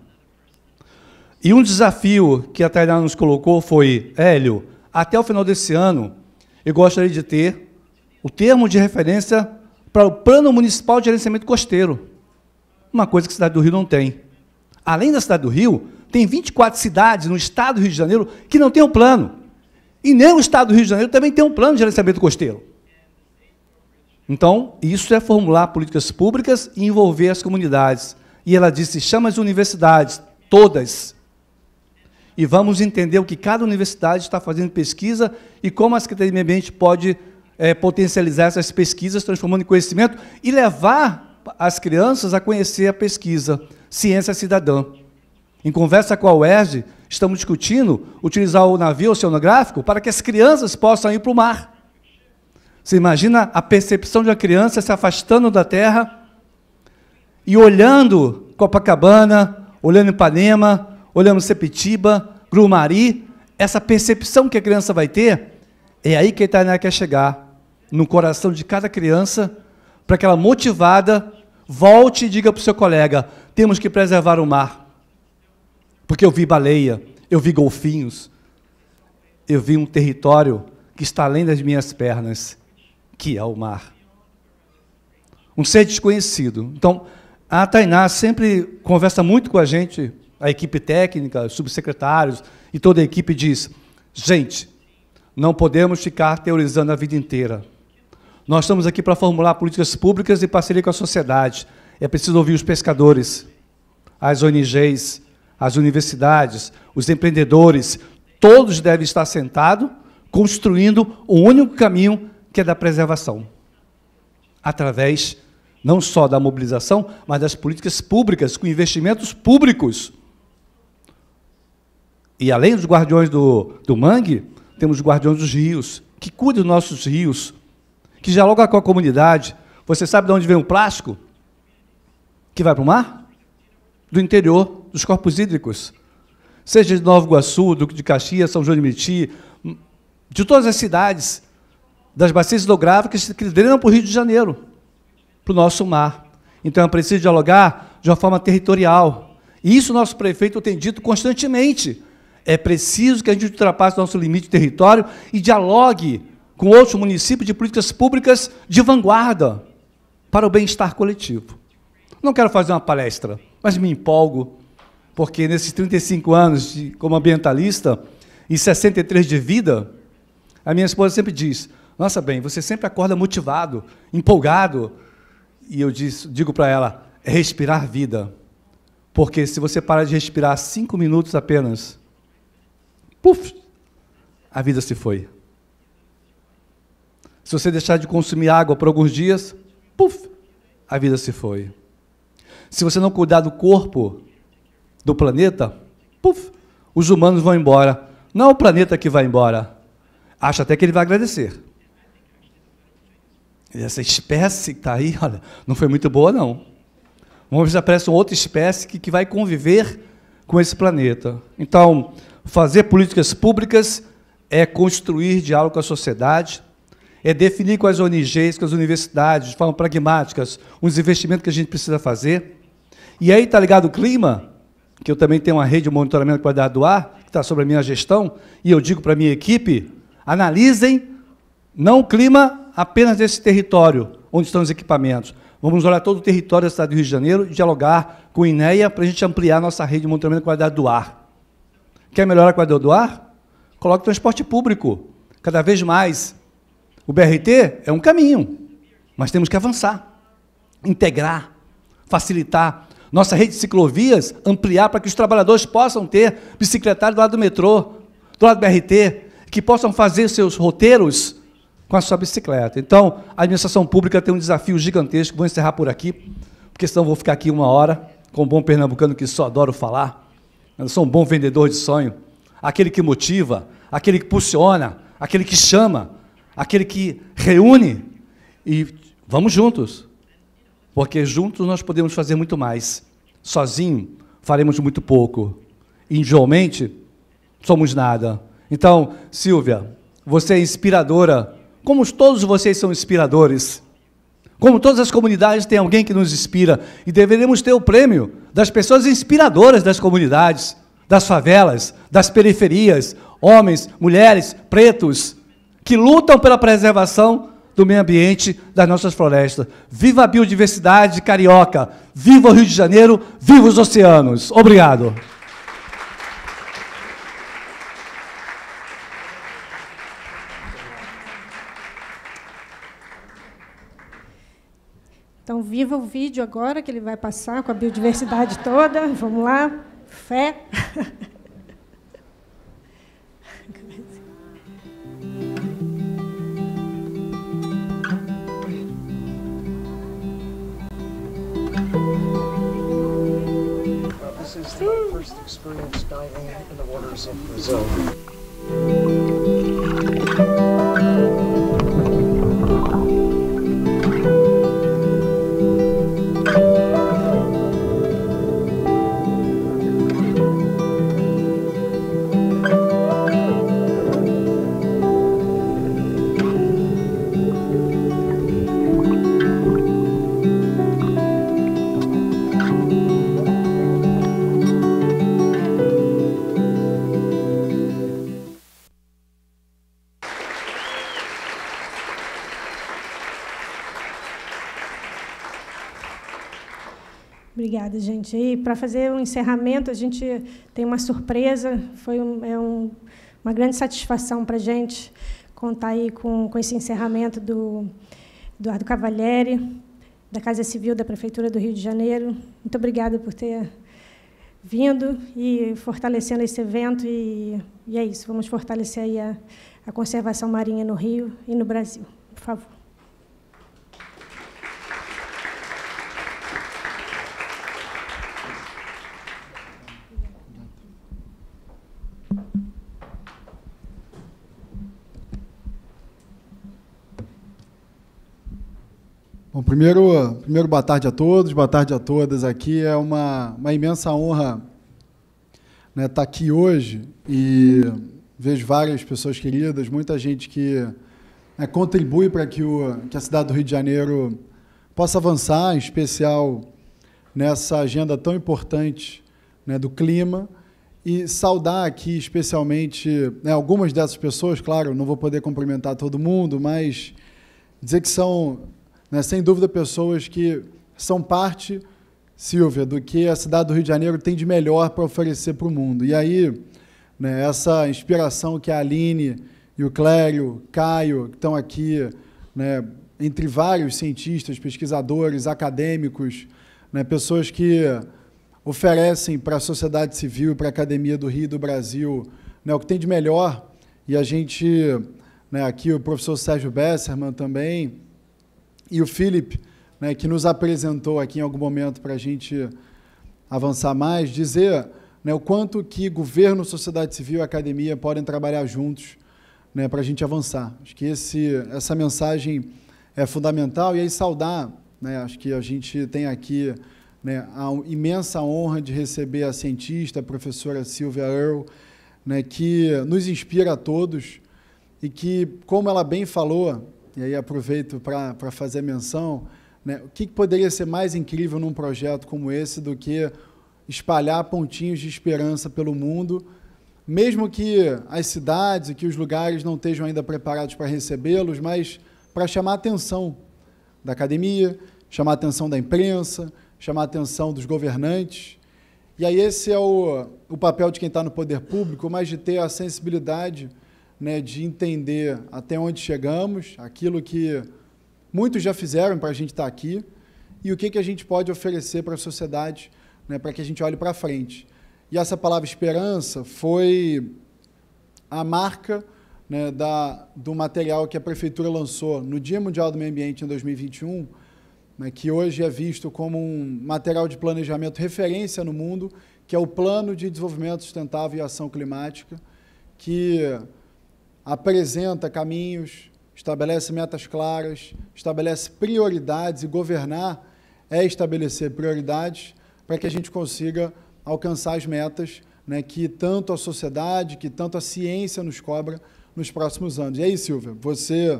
E um desafio que a Tainá nos colocou foi, Hélio, até o final desse ano, eu gostaria de ter o termo de referência para o Plano Municipal de Gerenciamento Costeiro. Uma coisa que a cidade do Rio não tem. Além da cidade do Rio, tem 24 cidades no estado do Rio de Janeiro que não têm um plano. E nem o estado do Rio de Janeiro também tem um plano de gerenciamento costeiro. Então, isso é formular políticas públicas e envolver as comunidades. E ela disse: chama as universidades, todas. E vamos entender o que cada universidade está fazendo pesquisa e como a Secretaria de Meio Ambiente pode é, potencializar essas pesquisas, transformando em conhecimento e levar as crianças a conhecer a pesquisa, ciência cidadã. Em conversa com a UERJ, estamos discutindo utilizar o navio oceanográfico para que as crianças possam ir para o mar. Você imagina a percepção de uma criança se afastando da terra e olhando Copacabana, olhando Ipanema, olhando Sepitiba, Grumari, essa percepção que a criança vai ter, é aí que a Itainá quer chegar, no coração de cada criança, para que ela motivada volte e diga para o seu colega: temos que preservar o mar. Porque eu vi baleia, eu vi golfinhos, eu vi um território que está além das minhas pernas que é o mar. Um ser desconhecido. Então, a Tainá sempre conversa muito com a gente, a equipe técnica, os subsecretários e toda a equipe diz: gente, não podemos ficar teorizando a vida inteira. Nós estamos aqui para formular políticas públicas em parceria com a sociedade. É preciso ouvir os pescadores, as ONGs, as universidades, os empreendedores. Todos devem estar sentados, construindo o único caminho que é da preservação, através não só da mobilização, mas das políticas públicas, com investimentos públicos. E além dos guardiões do, do mangue, temos os guardiões dos rios, que cuidam dos nossos rios, que dialogam com a comunidade. Você sabe de onde vem o plástico? Que vai para o mar? Do interior, dos corpos hídricos. Seja de Nova Iguaçu, de Caxias, São João de Meriti, de todas as cidades das bacias hidrográficas que drenam para o Rio de Janeiro, para o nosso mar. Então é preciso dialogar de uma forma territorial. E isso o nosso prefeito tem dito constantemente. É preciso que a gente ultrapasse nosso limite de território e dialogue com outros municípios de políticas públicas de vanguarda para o bem-estar coletivo. Não quero fazer uma palestra, mas me empolgo, porque nesses 35 anos de, como ambientalista e 63 de vida, a minha esposa sempre diz: nossa, bem, você sempre acorda motivado, empolgado. E eu digo para ela: é respirar vida. Porque se você parar de respirar cinco minutos apenas, puf, a vida se foi. Se você deixar de consumir água por alguns dias, puf, a vida se foi. Se você não cuidar do corpo do planeta, puf, os humanos vão embora. Não é o planeta que vai embora. Acha até que ele vai agradecer. Essa espécie que está aí, olha, não foi muito boa, não. Vamos aparece uma outra espécie que, que vai conviver com esse planeta. Então, fazer políticas públicas é construir diálogo com a sociedade, é definir com as ONGs, com as universidades, de forma pragmáticas, os investimentos que a gente precisa fazer. E aí está ligado o clima, que eu também tenho uma rede de monitoramento da qualidade do ar, que está sobre a minha gestão, e eu digo para a minha equipe, analisem não o clima apenas desse território, onde estão os equipamentos. Vamos olhar todo o território da cidade do Rio de Janeiro e dialogar com o INEA para a gente ampliar nossa rede de monitoramento da qualidade do ar. Quer melhorar a qualidade do ar? Coloque transporte público. Cada vez mais. O BRT é um caminho, mas temos que avançar, integrar, facilitar. Nossa rede de ciclovias, ampliar para que os trabalhadores possam ter bicicletário do lado do metrô, do lado do BRT, que possam fazer seus roteiros com a sua bicicleta. Então, a administração pública tem um desafio gigantesco. Vou encerrar por aqui, porque senão vou ficar aqui uma hora, com um bom pernambucano que só adoro falar. Eu sou um bom vendedor de sonho. Aquele que motiva, aquele que impulsiona, aquele que chama, aquele que reúne. E vamos juntos, porque juntos nós podemos fazer muito mais. Sozinho, faremos muito pouco. Individualmente, somos nada. Então, Silvia, você é inspiradora, como todos vocês são inspiradores. Como todas as comunidades tem alguém que nos inspira e deveremos ter o prêmio das pessoas inspiradoras das comunidades, das favelas, das periferias, homens, mulheres, pretos, que lutam pela preservação do meio ambiente das nossas florestas. Viva a biodiversidade carioca, viva o Rio de Janeiro, viva os oceanos. Obrigado. Então, viva o vídeo agora, que ele vai passar com a biodiversidade toda. Vamos lá. Fé. The first experience diving in the waters of Brazil. Para fazer o um encerramento, a gente tem uma surpresa. Foi um, é um, uma grande satisfação para a gente contar aí com, com esse encerramento do Eduardo Cavalieri, da Casa Civil da Prefeitura do Rio de Janeiro. Muito obrigada por ter vindo e fortalecendo esse evento. E, e é isso, vamos fortalecer aí a, a conservação marinha no Rio e no Brasil. Por favor. Bom, primeiro, primeiro, boa tarde a todos, boa tarde a todas aqui. É uma, uma imensa honra estar né, tá aqui hoje e vejo várias pessoas queridas, muita gente que né, contribui para que, o, que a cidade do Rio de Janeiro possa avançar, em especial nessa agenda tão importante né, do clima. E saudar aqui especialmente né, algumas dessas pessoas, claro, não vou poder cumprimentar todo mundo, mas dizer que são né, sem dúvida, pessoas que são parte, Silvia, do que a cidade do Rio de Janeiro tem de melhor para oferecer para o mundo. E aí, né, essa inspiração que a Aline e o Clério, Caio, que estão aqui, né, entre vários cientistas, pesquisadores, acadêmicos, né, pessoas que oferecem para a sociedade civil, para a academia do Rio e do Brasil, né, o que tem de melhor. E a gente, né, aqui o professor Sérgio Besserman também, e o Philip, né, que nos apresentou aqui em algum momento para a gente avançar mais, dizer né, o quanto que governo, sociedade civil e academia podem trabalhar juntos né, para a gente avançar. Acho que esse, essa mensagem é fundamental e aí saudar, né, acho que a gente tem aqui né, a imensa honra de receber a cientista, a professora Silvia Earle, né, que nos inspira a todos, e que, como ela bem falou, e aí aproveito para fazer menção, né, o que poderia ser mais incrível num projeto como esse do que espalhar pontinhos de esperança pelo mundo, mesmo que as cidades e que os lugares não estejam ainda preparados para recebê-los, mas para chamar a atenção da academia, chamar a atenção da imprensa, chamar a atenção dos governantes. E aí esse é o, o papel de quem está no poder público, mas de ter a sensibilidade né, de entender até onde chegamos, aquilo que muitos já fizeram para a gente estar tá aqui, e o que, que a gente pode oferecer para a sociedade né, para que a gente olhe para frente. E essa palavra esperança foi a marca né, da, do material que a Prefeitura lançou no Dia Mundial do Meio Ambiente em 2021, né, que hoje é visto como um material de planejamento referência no mundo, que é o Plano de Desenvolvimento Sustentável e Ação Climática, que apresenta caminhos, estabelece metas claras, estabelece prioridades e governar é estabelecer prioridades para que a gente consiga alcançar as metas né, que tanto a sociedade, que tanto a ciência nos cobra nos próximos anos. E aí, Silvia, você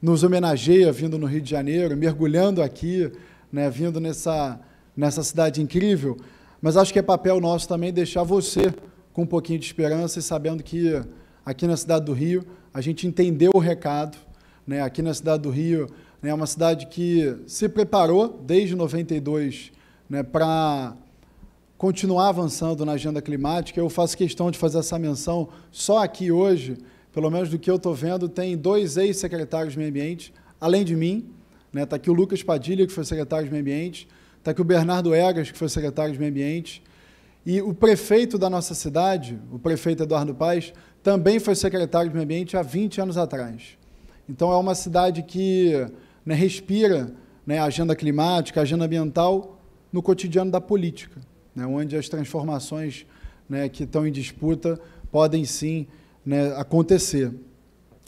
nos homenageia vindo no Rio de Janeiro, mergulhando aqui, né, vindo nessa, nessa cidade incrível, mas acho que é papel nosso também deixar você com um pouquinho de esperança e sabendo que aqui na cidade do Rio a gente entendeu o recado, né, aqui na cidade do Rio é né, uma cidade que se preparou desde 92 né, para continuar avançando na agenda climática. Eu faço questão de fazer essa menção só aqui hoje, pelo menos do que eu estou vendo, tem dois ex-secretários de meio ambiente, além de mim. Está né, tá aqui o Lucas Padilha, que foi secretário de meio ambiente, está aqui o Bernardo Egas, que foi secretário de meio ambiente, e o prefeito da nossa cidade, o prefeito Eduardo Paes, também foi secretário de meio ambiente há 20 anos atrás. Então é uma cidade que né, respira né, agenda climática, agenda ambiental no cotidiano da política, né, onde as transformações né, que estão em disputa podem sim né, acontecer.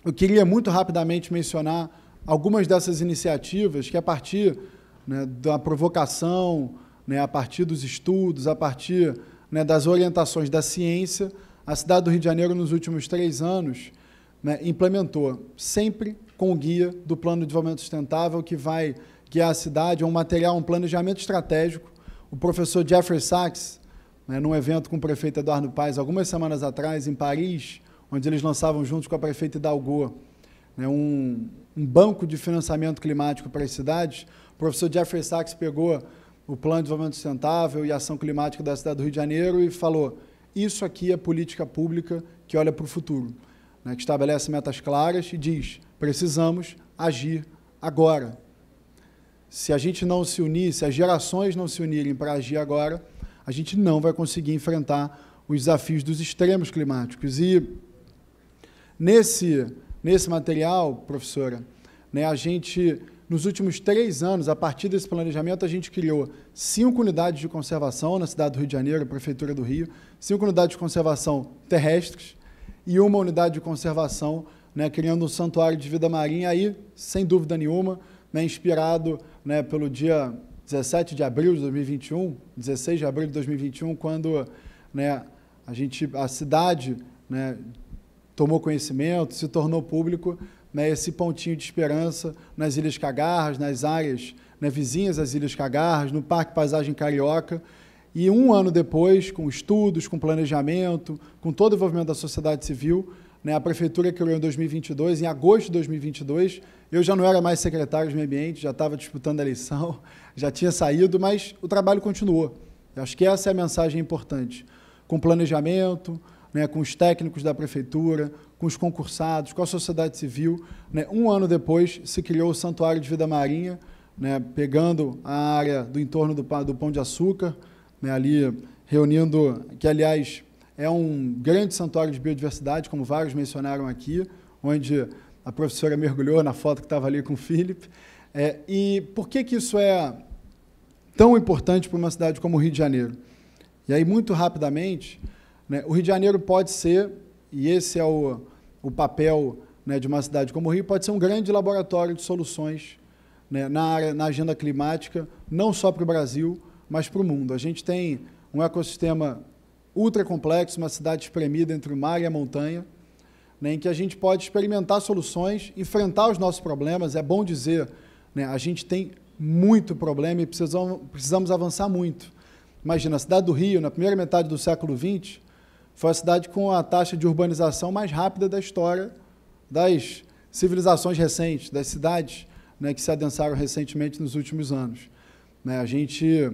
Eu queria muito rapidamente mencionar algumas dessas iniciativas que, a partir né, da provocação, a partir dos estudos, a partir das orientações da ciência, a cidade do Rio de Janeiro, nos últimos três anos, né, implementou, sempre com o guia do Plano de Desenvolvimento Sustentável, que vai guiar a cidade, é um material, um planejamento estratégico. O professor Jeffrey Sachs, né, num evento com o prefeito Eduardo Paes, algumas semanas atrás, em Paris, onde eles lançavam juntos com a prefeita Hidalgo né, um, um banco de financiamento climático para as cidades, o professor Jeffrey Sachs pegou o Plano de Desenvolvimento Sustentável e Ação Climática da cidade do Rio de Janeiro e falou: isso aqui é política pública que olha para o futuro, né, que estabelece metas claras e diz: precisamos agir agora. Se a gente não se unir, se as gerações não se unirem para agir agora, a gente não vai conseguir enfrentar os desafios dos extremos climáticos. E nesse, nesse material, professora, né, a gente, nos últimos três anos, a partir desse planejamento, a gente criou cinco unidades de conservação na cidade do Rio de Janeiro, Prefeitura do Rio, cinco unidades de conservação terrestres e uma unidade de conservação, né, criando um santuário de vida marinha aí, sem dúvida nenhuma, né, inspirado né, pelo dia 17 de abril de 2021, 16 de abril de 2021, quando né, a, gente, a cidade né, tomou conhecimento, se tornou público né, esse pontinho de esperança nas Ilhas Cagarras, nas áreas né, vizinhas às Ilhas Cagarras, no Parque Paisagem Carioca. E um ano depois, com estudos, com planejamento, com todo o envolvimento da sociedade civil, né, a prefeitura criou em 2022, em agosto de 2022, eu já não era mais secretário de meio ambiente, já estava disputando a eleição, já tinha saído, mas o trabalho continuou. Eu acho que essa é a mensagem importante. Com planejamento, né, com os técnicos da prefeitura, com os concursados, com a sociedade civil. Né, um ano depois, se criou o Santuário de Vida Marinha, né, pegando a área do entorno do, do Pão de Açúcar, né, ali reunindo, que aliás é um grande santuário de biodiversidade, como vários mencionaram aqui, onde a professora mergulhou na foto que estava ali com o Felipe. É, e por que, que isso é tão importante para uma cidade como o Rio de Janeiro? E aí, muito rapidamente, né, o Rio de Janeiro pode ser, e esse é o, o papel né, de uma cidade como o Rio, pode ser um grande laboratório de soluções né, na, área, na agenda climática, não só para o Brasil, mas para o mundo. A gente tem um ecossistema ultra complexo, uma cidade espremida entre o mar e a montanha, né, em que a gente pode experimentar soluções, enfrentar os nossos problemas. É bom dizer, né, a gente tem muito problema e precisamos, precisamos avançar muito. Imagina, a cidade do Rio, na primeira metade do século XX, foi a cidade com a taxa de urbanização mais rápida da história das civilizações recentes, das cidades né, que se adensaram recentemente nos últimos anos. Né, a gente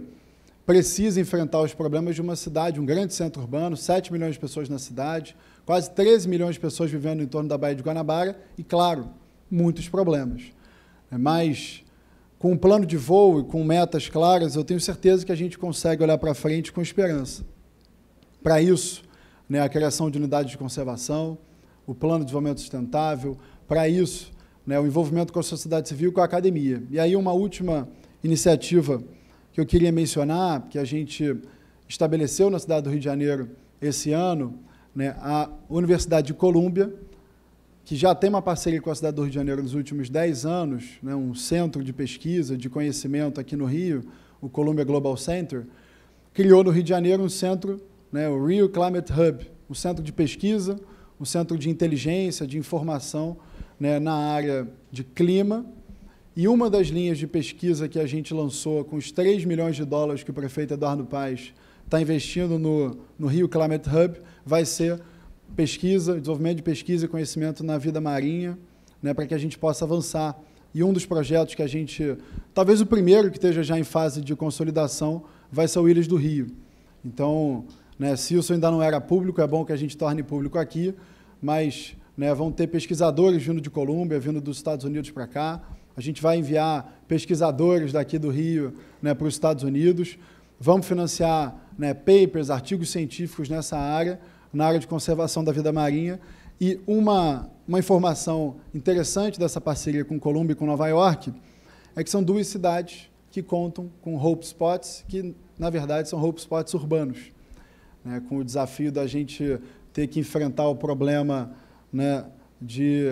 precisa enfrentar os problemas de uma cidade, um grande centro urbano, 7 milhões de pessoas na cidade, quase 13 milhões de pessoas vivendo em torno da Baía de Guanabara e, claro, muitos problemas. É, mas, com um plano de voo e com metas claras, eu tenho certeza que a gente consegue olhar para frente com esperança. Para isso, né, a criação de unidades de conservação, o plano de desenvolvimento sustentável, para isso, né, o envolvimento com a sociedade civil e com a academia. E aí, uma última iniciativa que eu queria mencionar, que a gente estabeleceu na cidade do Rio de Janeiro esse ano, né, a Universidade de Colômbia, que já tem uma parceria com a cidade do Rio de Janeiro nos últimos 10 anos, né, um centro de pesquisa, de conhecimento aqui no Rio, o Columbia Global Center, criou no Rio de Janeiro um centro, né, o Rio Climate Hub, um centro de pesquisa, um centro de inteligência, de informação né, na área de clima. E uma das linhas de pesquisa que a gente lançou com os 3 milhões de dólares que o prefeito Eduardo Paes está investindo no, no Rio Climate Hub vai ser pesquisa, desenvolvimento de pesquisa e conhecimento na vida marinha, né, para que a gente possa avançar. E um dos projetos que a gente, talvez o primeiro que esteja já em fase de consolidação, vai ser o Ilhas do Rio. Então, né, se isso ainda não era público, é bom que a gente torne público aqui, mas né, vão ter pesquisadores vindo de Colômbia, vindo dos Estados Unidos para cá. A gente vai enviar pesquisadores daqui do Rio né, para os Estados Unidos. Vamos financiar né, papers, artigos científicos nessa área na área de conservação da vida marinha. E uma, uma informação interessante dessa parceria com Colômbia e com Nova York é que são duas cidades que contam com hope spots, que na verdade são hope spots urbanos, né, com o desafio da gente ter que enfrentar o problema né, de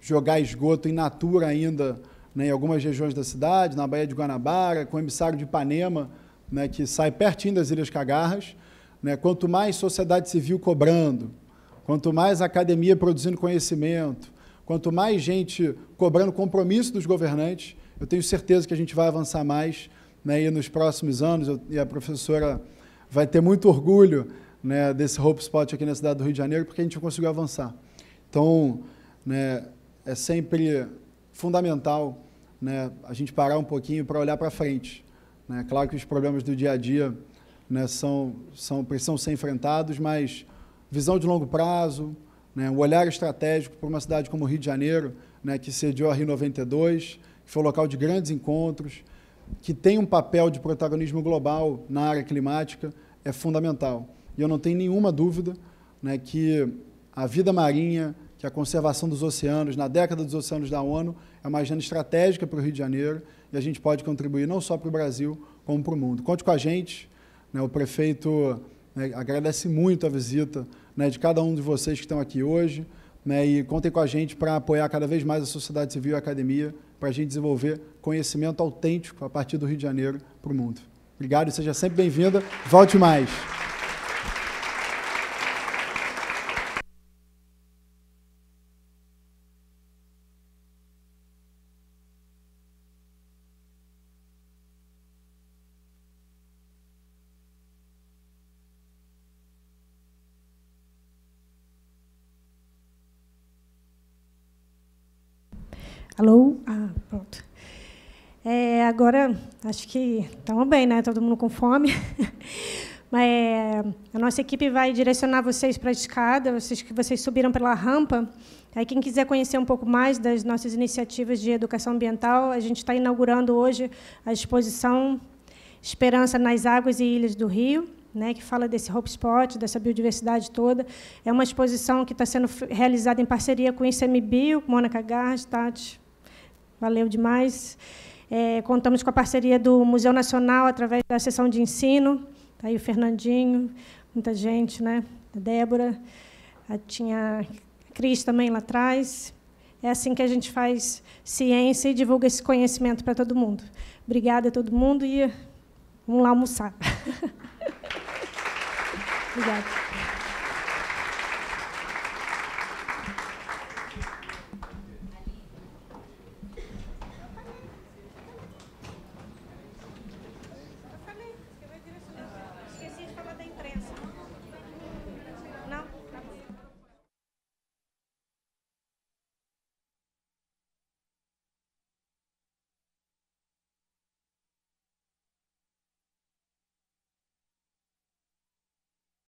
jogar esgoto in natura ainda né, em algumas regiões da cidade, na Baía de Guanabara, com o emissário de Ipanema, né, que sai pertinho das Ilhas Cagarras, né? Quanto mais sociedade civil cobrando, quanto mais academia produzindo conhecimento, quanto mais gente cobrando compromisso dos governantes, eu tenho certeza que a gente vai avançar mais né, e nos próximos anos, eu, e a professora vai ter muito orgulho né, desse Hope Spot aqui na cidade do Rio de Janeiro, porque a gente conseguiu avançar. Então, né, é sempre fundamental né, a gente parar um pouquinho para olhar para frente. Né? Claro que os problemas do dia a dia né, são, são, precisam ser enfrentados, mas visão de longo prazo, né, um olhar estratégico para uma cidade como o Rio de Janeiro, né, que sediou a Rio 92, que foi um local de grandes encontros, que tem um papel de protagonismo global na área climática, é fundamental. E eu não tenho nenhuma dúvida né, que a vida marinha, que a conservação dos oceanos, na década dos oceanos da ONU, é uma agenda estratégica para o Rio de Janeiro e a gente pode contribuir não só para o Brasil, como para o mundo. Conte com a gente, né, o prefeito né, agradece muito a visita né, de cada um de vocês que estão aqui hoje né, e contem com a gente para apoiar cada vez mais a sociedade civil e a academia para a gente desenvolver conhecimento autêntico a partir do Rio de Janeiro para o mundo. Obrigado e seja sempre bem-vinda. Volte mais. Alô? Ah, pronto. É, agora, acho que estamos bem, né? Todo mundo com fome. É, a nossa equipe vai direcionar vocês para a escada, vocês que vocês subiram pela rampa. Aí, quem quiser conhecer um pouco mais das nossas iniciativas de educação ambiental, a gente está inaugurando hoje a exposição Esperança nas Águas e Ilhas do Rio, né, que fala desse Hope Spot, dessa biodiversidade toda. É uma exposição que está sendo realizada em parceria com o ICMBio, Mônica Garras, Tati, valeu demais. É, contamos com a parceria do Museu Nacional através da sessão de ensino. Está aí o Fernandinho, muita gente, né? A Débora, a, tinha a Cris também lá atrás. É assim que a gente faz ciência e divulga esse conhecimento para todo mundo. Obrigada a todo mundo e vamos lá almoçar. Obrigada.